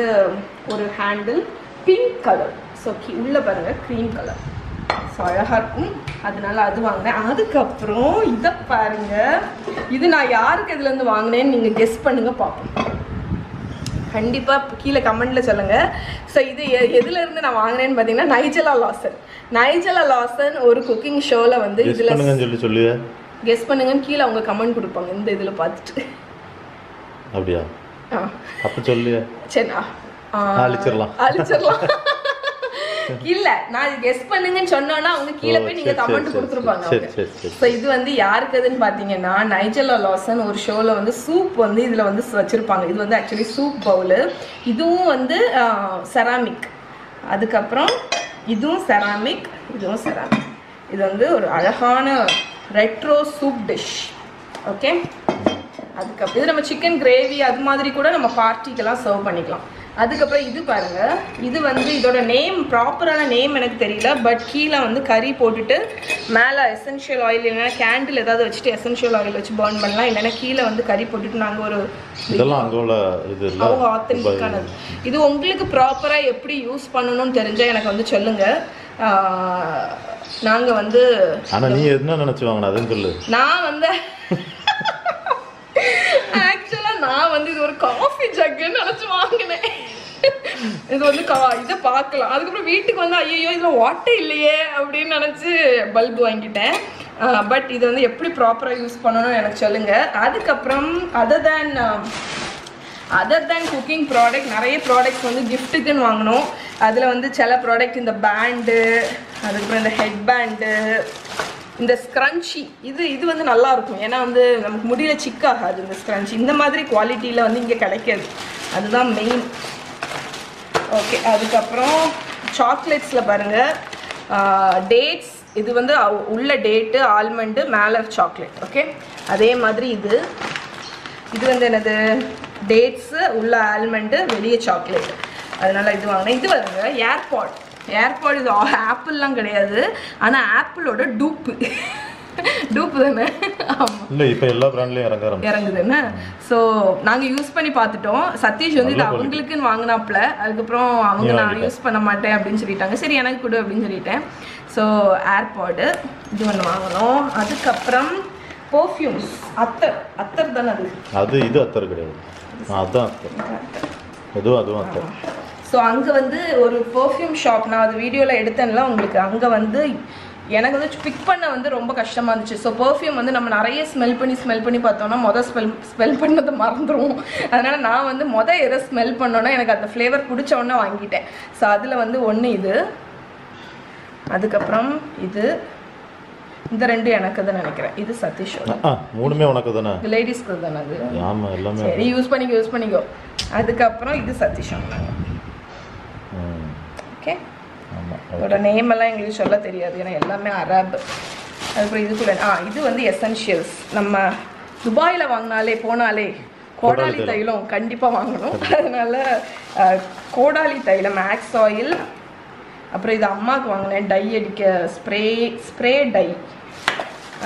ஒரு handle pink colour so key உள்ளே பாருங்கள் க்ரீம் கலர் ஸோ அழகாக இருக்கும். அதனால அது வாங்கினேன். அதுக்கப்புறம் இதை பாருங்க. இது நான் யாருக்கு இதுலேருந்து வாங்கினேன்னு நீங்கள் கெஸ் பண்ணுங்க பார்ப்போம் கண்டிப்பாக கீழே கமெண்ட்ல சொல்லுங்க. ஸோ இது எ- எதுல இருந்து நான் வாங்கினேன்னு பார்த்தீங்கன்னா நைஜலா லாசன் நைஜலா லாசன் ஒரு குக்கிங் ஷோவில் வந்து இதில் சொல்லி சொல்லுங்க கெஸ் பண்ணுங்கன்னு கீழே அவங்க கமெண்ட் கொடுப்பாங்க. இந்த இதில் பார்த்துட்டு. அப்படியா? அப்ப சொல்லுங்க சரிண்ணா அழிச்சிடலாம். அழிச்சிடலாம். இல்ல நான் கெஸ் பண்ணுங்கன்னு சொன்னோன்னா அவங்க கீழே போய் நீங்க கமெண்ட் கொடுத்துருப்பாங்க. ஸோ இது வந்து யாருக்குதுன்னு பார்த்தீங்கன்னா நைஜலா லாசன் ஒரு ஷோவில் வந்து சூப் வந்து இதில் வந்து வச்சுருப்பாங்க. இது வந்து ஆக்சுவலி சூப் பவுலு இதுவும் வந்து செராமிக் அதுக்கப்புறம் இதுவும் செராமிக் இதுவும் செராமிக் இது வந்து ஒரு அழகான ரெட்ரோ சூப் டிஷ் ஓகே அதுக்கப்புறம் இது நம்ம சிக்கன் கிரேவி அது மாதிரி கூட நம்ம பார்ட்டிக்கெல்லாம் சர்வ் பண்ணிக்கலாம். அதுக்கப்புறம் இது பாருங்க. இது வந்து இதோட நேம் ப்ராப்பரான நேம் எனக்கு தெரியல பட் கீழே வந்து கறி போட்டுட்டு மேலே எசென்ஷியல் ஆயில் இல்லைன்னா கேண்டில் ஏதாவது வச்சுட்டு எசென்ஷியல் ஆயில் வச்சு பர்ன் பண்ணலாம். இல்லைன்னா கீழே வந்து கறி போட்டுட்டு நாங்கள் ஒரு இதெல்லாம் அங்க உள்ள இது அவங்க ஆத்தென்டிக்கானது இது. உங்களுக்கு ப்ராப்பராக எப்படி யூஸ் பண்ணணும்னு தெரிஞ்சா எனக்கு வந்து சொல்லுங்க. ஆஹ் நாங்க வந்து ஆனா நீ என்ன நினைச்சு வாங்கின? அதுன்னு சொல்லு. நான் வந்து ஆக்சுவலா நான் வந்து இது ஒரு காஃபி ஜக்குன்னு நினைச்சு வாங்கினேன். இது வந்து கா இதை பார்க்கலாம். அதுக்கப்புறம் வீட்டுக்கு வந்து ஐயோ இதில் வாட்டர் இல்லையே அப்படின்னு நினச்சி பல்பு வாங்கிட்டேன். பட் இது வந்து எப்படி ப்ராப்பராக யூஸ் பண்ணணும்னு எனக்கு சொல்லுங்கள் அதுக்கப்புறம் other than other than cooking product நிறைய ப்ராடக்ட்ஸ் வந்து கிஃப்ட்டுக்குன்னு வாங்கினோம் அதில் வந்து சில ப்ராடக்ட் இந்த பேண்டு அதுக்கப்புறம் இந்த ஹெட் பேண்டு இந்த ஸ்க்ரன்ச்சி இது இது வந்து நல்லா இருக்கும் ஏன்னா வந்து நமக்கு முடியல சிக் ஆகாது இந்த ஸ்க்ரன்ச்சி இந்த மாதிரி குவாலிட்டியில் வந்து இங்கே கிடைக்காது. அதுதான் மெயின் ஓகே அதுக்கப்புறம் சாக்லேட்ஸில் பாருங்கள் டேட்ஸ் இது வந்து உள்ள டேட்டு ஆல்மண்டு மேலே சாக்லேட் ஓகே அதே மாதிரி இது. இது வந்து என்னது? டேட்ஸு உள்ள ஆல்மண்டு வெளியே சாக்லேட் அதனால் இது வாங்கினேன். இது வருங்க ஏர்பாட் ஏர்பாட் இது ஆப்பிள்லாம் கிடையாது. ஆனால் ஆப்பிளோட டூப்பு. டூப்பு தானே? இல்ல இப்ப எல்லா பிராண்ட்லயும் இறங்க ஆரம்பிச்சு. இறங்குதுன்னு ஸோ நாங்கள் யூஸ் பண்ணி பார்த்துட்டோம். சதீஷ் வந்து இது. அவங்களுக்குன்னு வாங்கினாப்புல. அதுக்கப்புறம் அவங்க நான். யூஸ் பண்ண மாட்டேன் அப்படின்னு சொல்லிட்டாங்க. சரி எனக்கு கொடு அப்படின்னு சொல்லிட்டேன். ஸோ ஏர்பாடு இது ஒன்று வாங்கினோம். அதுக்கப்புறம் பர்ஃப்யூம்ஸ் அத்தர். அத்தர் தானே அது? அது இது அத்தர் கிடையாது. ஆ, அதான் அத்தர். எதுவும் அதுவும் அத்தர். ஸோ அங்கே வந்து ஒரு பர்ஃப்யூம் ஷாப் நான் அது வீடியோவில் எடுத்தேன்ல உங்களுக்கு அங்கே வந்து எனக்கு வந்து பிக் பண்ண வந்து ரொம்ப கஷ்டமாக இருந்துச்சு. ஸோ பர்ஃப்யூம் வந்து நம்ம நிறைய ஸ்மெல் பண்ணி ஸ்மெல் பண்ணி பார்த்தோம்னா மொதல் ஸ்மெல் ஸ்மெல் பண்ணதை மறந்துடும் அதனால நான் வந்து மொதல் எதை ஸ்மெல் பண்ணோன்னா எனக்கு அந்த ஃப்ளேவர் பிடிச்ச உடனே வாங்கிட்டேன். ஸோ அதில் வந்து ஒன்று இது. அதுக்கப்புறம் இது. இந்த ரெண்டு எனக்கு தான் நினைக்கிறேன். இது சதீஷோட ஆ மூணுமே உனக்கு தானே? இது லேடிஸ்க்கு தானே அது? ஆமா எல்லாமே சரி யூஸ் பண்ணிக்கோ யூஸ் பண்ணிக்கோ. அதுக்கப்புறம் இது சதீஷோட ம், ஓகே அதோட நேம் எல்லாம் எங்களுக்கு சொல்ல தெரியாது. ஏன்னா எல்லாமே அரப் அதுக்கப்புறம் இதுக்குள்ள ஆ இது வந்து எசென்ஷியல்ஸ் நம்ம துபாயில் வாங்கினாலே போனாலே கோடாலி தைலம் கண்டிப்பாக வாங்கணும். அதனால கோடாலி தைலம் மேக்ஸ் ஆயில் அப்புறம் இது அம்மாவுக்கு வாங்கினேன். டை அடிக்க ஸ்ப்ரே ஸ்ப்ரே டை.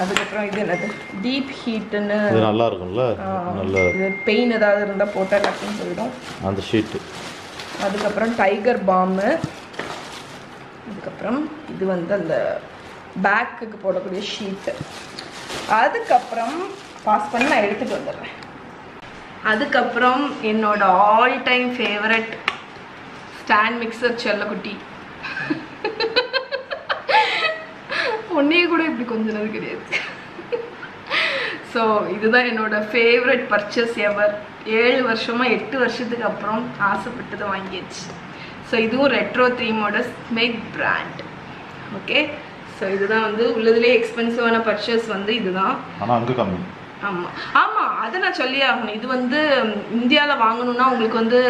அதுக்கப்புறம் இது என்னது? டீப் ஹீட்டுன்னு இது நல்லா இருக்கும்ல நல்ல இது பெயின் ஏதாவது இருந்தால் போட்டால் டக்குன்னு சொல்லிடும் அந்த ஷீட்டு அதுக்கப்புறம் டைகர் பாம்பு அதுக்கப்புறம் இது வந்து அந்த பேக்குக்கு போடக்கூடிய ஷீட்டு. அதுக்கப்புறம் பாஸ் பண்ணி நான் எடுத்துகிட்டு வந்துடுறேன். அதுக்கப்புறம் என்னோட all time favourite stand mixer செல்லக்குட்டி. ஒன்றையே கூட இப்படி கொஞ்சினது கிடையாது. ஸோ இதுதான் என்னோட ஃபேவரட் பர்ச்சேஸ் எவர் ஏழு வருஷமாக எட்டு வருஷத்துக்கு அப்புறம் ஆசைப்பட்டதை வாங்கியாச்சு. ஸோ இதுவும் ரெட்ரோ த்ரீமோட ஸ்மெக் பிராண்ட் ஓகே ஸோ இதுதான் வந்து உள்ளதுலேயே எக்ஸ்பென்சிவான பர்ச்சேஸ் வந்து இதுதான். அங்க கம்மி. ஆமாம் ஆமாம் அதை நான் சொல்லி ஆகணும். இது வந்து இந்தியாவில் வாங்கணும்னா உங்களுக்கு வந்து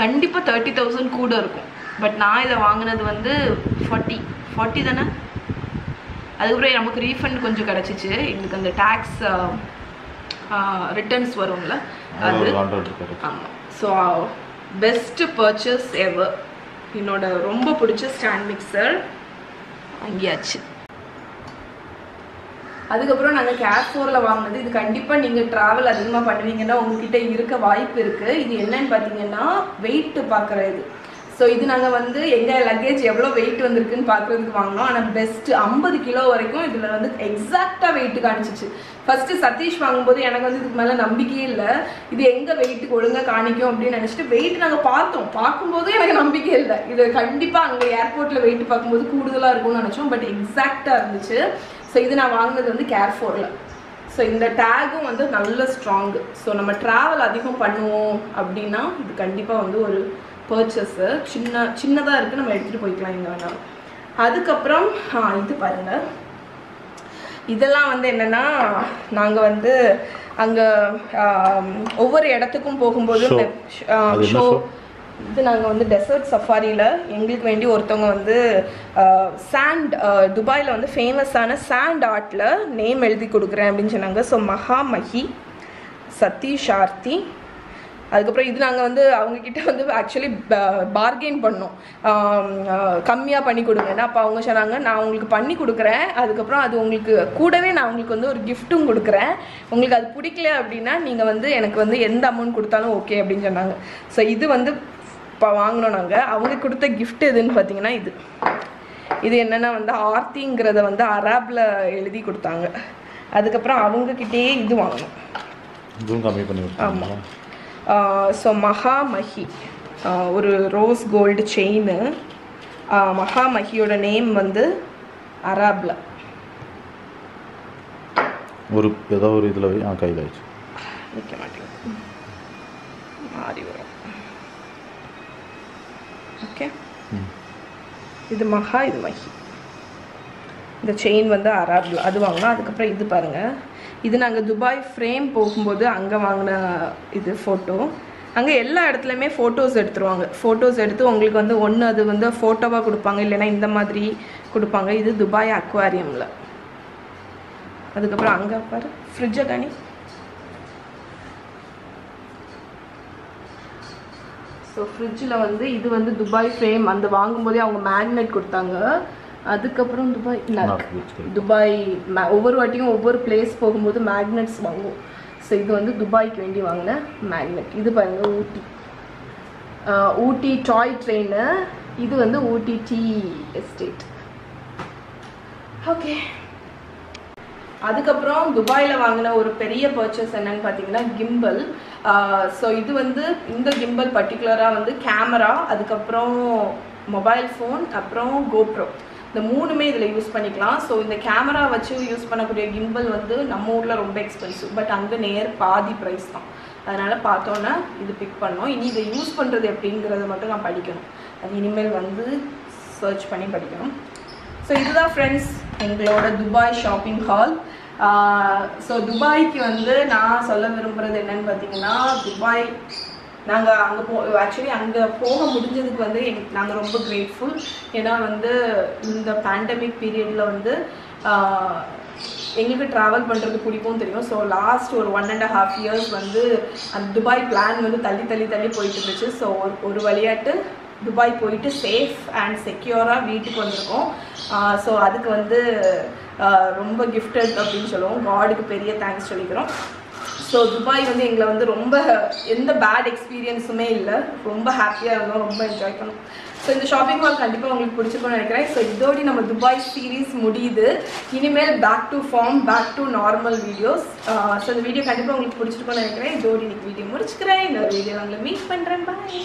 கண்டிப்பாக தேர்ட்டி தௌசண்ட் கூட இருக்கும். பட் நான் இதை வாங்கினது வந்து ஃபார்ட்டி ஃபார்ட்டி தானே? அதுக்கப்புறம் நமக்கு ரீஃபண்ட் கொஞ்சம் கிடச்சிச்சு. எங்களுக்கு அந்த டேக்ஸ் ரிட்டர்ன்ஸ் வரும்ல? அது ஆமாம் ஸோ பெஸ்ட் பர்ச்சேஸ் எவர் என்னோட ரொம்ப பிடிச்ச ஸ்டாண்ட் மிக்சர் வாங்கியாச்சு. அதுக்கப்புறம் நாங்கள் கேர் ஃபோரில் வாங்கினது. இது கண்டிப்பாக நீங்கள் ட்ராவல் அதிகமாக பண்ணுவீங்கன்னா உங்ககிட்ட இருக்க வாய்ப்பு இருக்குது இது என்னன்னு பார்த்தீங்கன்னா வெயிட் பார்க்குற இது. ஸோ இது நாங்கள் வந்து எங்கள் லக்கேஜ் எவ்வளோ வெயிட் வந்திருக்குன்னு பார்க்குறதுக்கு வாங்கினோம். ஆனால் பெஸ்ட்டு ஐம்பது கிலோ வரைக்கும் இதில் வந்து எக்ஸாக்டாக வெயிட்டு காணிச்சிச்சு ஃபஸ்ட்டு சதீஷ் வாங்கும்போது எனக்கு வந்து இதுக்கு மேலே நம்பிக்கையே இல்லை. இது எங்கே வெயிட்டுக்கு ஒழுங்காக காணிக்கும் அப்படின்னு நினச்சிட்டு வெயிட் நாங்கள் பார்த்தோம். பார்க்கும்போது எனக்கு நம்பிக்கை இல்லை. இது கண்டிப்பாக அங்கே ஏர்போர்ட்டில் வெயிட் பார்க்கும்போது கூடுதலாக இருக்கும்னு நினச்சோம். பட் எக்ஸாக்டாக இருந்துச்சு. ஸோ இது நான் வாங்கினது வந்து கேர்ஃபோரில் ஸோ இந்த டேகும் வந்து நல்ல ஸ்ட்ராங்கு ஸோ நம்ம ட்ராவல் அதிகம் பண்ணுவோம் அப்படின்னா இது கண்டிப்பாக வந்து ஒரு பர்ச்சேஸு சின்ன சின்னதாக இருக்குது நம்ம எடுத்துகிட்டு போய்க்கலாம் எங்கே வேணாலும். அதுக்கப்புறம் இது பாருங்கள் இதெல்லாம் வந்து என்னன்னா நாங்கள் வந்து அங்கே ஒவ்வொரு இடத்துக்கும் போகும்போது என்ன ஷோ? இது நாங்கள் வந்து டெசர்ட் சஃபாரியில் எங்களுக்கு வேண்டி ஒருத்தவங்க வந்து சாண்ட் துபாயில் வந்து ஃபேமஸான சாண்ட் ஆர்ட்டில் நேம் எழுதி கொடுக்குறேன் அப்படின்னு சொன்னாங்க. ஸோ மகா மஹி சதீஷ் ஆர்த்தி அதுக்கப்புறம் இது நாங்கள் வந்து அவங்க கிட்ட வந்து ஆக்சுவலி பார்கெயின் பண்ணோம். கம்மியாக பண்ணி கொடுங்கன்னு. அப்போ அவங்க சொன்னாங்க நான் உங்களுக்கு பண்ணி கொடுக்குறேன். அதுக்கப்புறம் அது உங்களுக்கு கூடவே நான் உங்களுக்கு வந்து ஒரு கிஃப்ட்டும் கொடுக்குறேன். உங்களுக்கு அது பிடிக்கல அப்படின்னா நீங்கள் வந்து எனக்கு வந்து எந்த அமௌண்ட் கொடுத்தாலும் ஓகே அப்படின்னு சொன்னாங்க. ஸோ இது வந்து இப்போ வாங்கினோம் நாங்கள் அவங்க கொடுத்த gift எதுன்னு பார்த்தீங்கன்னா இது. இது என்னன்னா வந்து ஆர்த்திங்கிறத வந்து அராபில் எழுதி கொடுத்தாங்க. அதுக்கப்புறம் அவங்கக்கிட்டேயே இது இதுவும் கம்மி பண்ணி விட்டாங்க ஸோ மகாமஹி ஒரு ரோஸ் கோல்டு செயின் மகாமஹியோட நேம் வந்து அராபில். ஒரு ஏதோ ஒரு இதில் ஆ கையில் ஆயிடுச்சு நிற்க மாட்டேங்குது. மாறி வரும். ஓகே. இது மகா இது மஹி இந்த செயின் வந்து அராபில். அது வாங்கினோம் அதுக்கப்புறம் இது பாருங்கள் இது நாங்கள் துபாய் ஃப்ரேம் போகும்போது அங்கே வாங்கின இது ஃபோட்டோ அங்கே எல்லா இடத்துலையுமே ஃபோட்டோஸ் எடுத்துருவாங்க. ஃபோட்டோஸ் எடுத்து உங்களுக்கு வந்து ஒன்று அது வந்து ஃபோட்டோவாக கொடுப்பாங்க இல்லைன்னா இந்த மாதிரி கொடுப்பாங்க. இது துபாய் அக்வாரியமில் அதுக்கப்புறம் அங்கே பாரு ஃப்ரிட்ஜை கனி ஸோ ஃப்ரிட்ஜில் வந்து இது வந்து துபாய் ஃப்ரேம் அந்த வாங்கும்போதே அவங்க மேக்னெட் கொடுத்தாங்க. அதுக்கப்புறம் துபாய். துபாய் ஒவ்வொரு வாட்டியும் ஒவ்வொரு பிளேஸ் போகும்போது மேக்னெட்ஸ் வாங்குவோம். ஸோ இது வந்து துபாய்க்கு வேண்டி வாங்கின மேக்னெட் இது பாருங்க ஊட்டி. ஊட்டி டாய் ட்ரெயின் இது வந்து ஊட்டி டீ எஸ்டேட் ஓகே அதுக்கப்புறம் துபாயில் வாங்கின ஒரு பெரிய பர்ச்சேஸ் என்னன்னு பார்த்தீங்கன்னா கிம்பல் ஸோ இது வந்து இந்த கிம்பல் பர்டிகுலராக வந்து கேமரா அதுக்கப்புறம் மொபைல் ஃபோன் அப்புறம் கோப்ரோ இந்த மூணுமே இதில் யூஸ் பண்ணிக்கலாம். ஸோ இந்த கேமரா வச்சு யூஸ் பண்ணக்கூடிய கிம்பல் வந்து நம்ம ஊரில் ரொம்ப எக்ஸ்பென்சிவ் பட் அங்கே நேர் பாதி ப்ரைஸ் தான். அதனால் பார்த்தோன்னே இது பிக் பண்ணோம். இனி இதை யூஸ் பண்ணுறது எப்படிங்கிறத மட்டும் நான் படிக்கணும். அது இனிமேல் வந்து சர்ச் பண்ணி படிக்கணும். ஸோ இதுதான் ஃப்ரெண்ட்ஸ் எங்களோட துபாய் ஷாப்பிங் ஹால் ஸோ துபாய்க்கு வந்து நான் சொல்ல விரும்புகிறது என்னன்னு பார்த்தீங்கன்னா துபாய் நாங்கள் அங்கே போ ஆக்சுவலி அங்கே போக முடிஞ்சதுக்கு வந்து எங் நாங்கள் ரொம்ப கிரேட்ஃபுல் ஏன்னா வந்து இந்த பேண்டமிக் பீரியடில் வந்து எங்களுக்கு ட்ராவல் பண்ணுறது பிடிக்கும் தெரியும். ஸோ லாஸ்ட் ஒரு ஒன் அண்ட் ஹாஃப் இயர்ஸ் வந்து அந்த துபாய் பிளான் வந்து தள்ளி தள்ளி தள்ளி போயிட்டு இருந்துச்சு. ஸோ ஒரு ஒரு விளையாட்டு துபாய் போயிட்டு சேஃப் அண்ட் செக்யூராக வீட்டுக்கு வந்திருக்கோம். ஸோ அதுக்கு வந்து ரொம்ப கிஃப்டட் அப்படின்னு சொல்லுவோம். காடுக்கு பெரிய தேங்க்ஸ் சொல்லிக்கிறோம். ஸோ துபாய் வந்து எங்களை வந்து ரொம்ப எந்த பேட் எக்ஸ்பீரியன்ஸுமே இல்லை. ரொம்ப ஹாப்பியாக இருந்தோம் ரொம்ப என்ஜாய் பண்ணோம். ஸோ இந்த ஷாப்பிங் மால் கண்டிப்பாக உங்களுக்கு பிடிச்சிருக்கும்னு நினைக்கிறேன். ஸோ இதோடி நம்ம துபாய் சீரீஸ் முடியுது. இனிமேல் back to form back to normal videos so இந்த வீடியோ கண்டிப்பாக உங்களுக்கு பிடிச்சிருக்கும்னு நினைக்கிறேன். இதோடி இன்னைக்கு வீடியோ முடிச்சுக்கிறேன். இன்னொரு வீடியோ உங்களை மீட் பண்ணுறேன் பாய்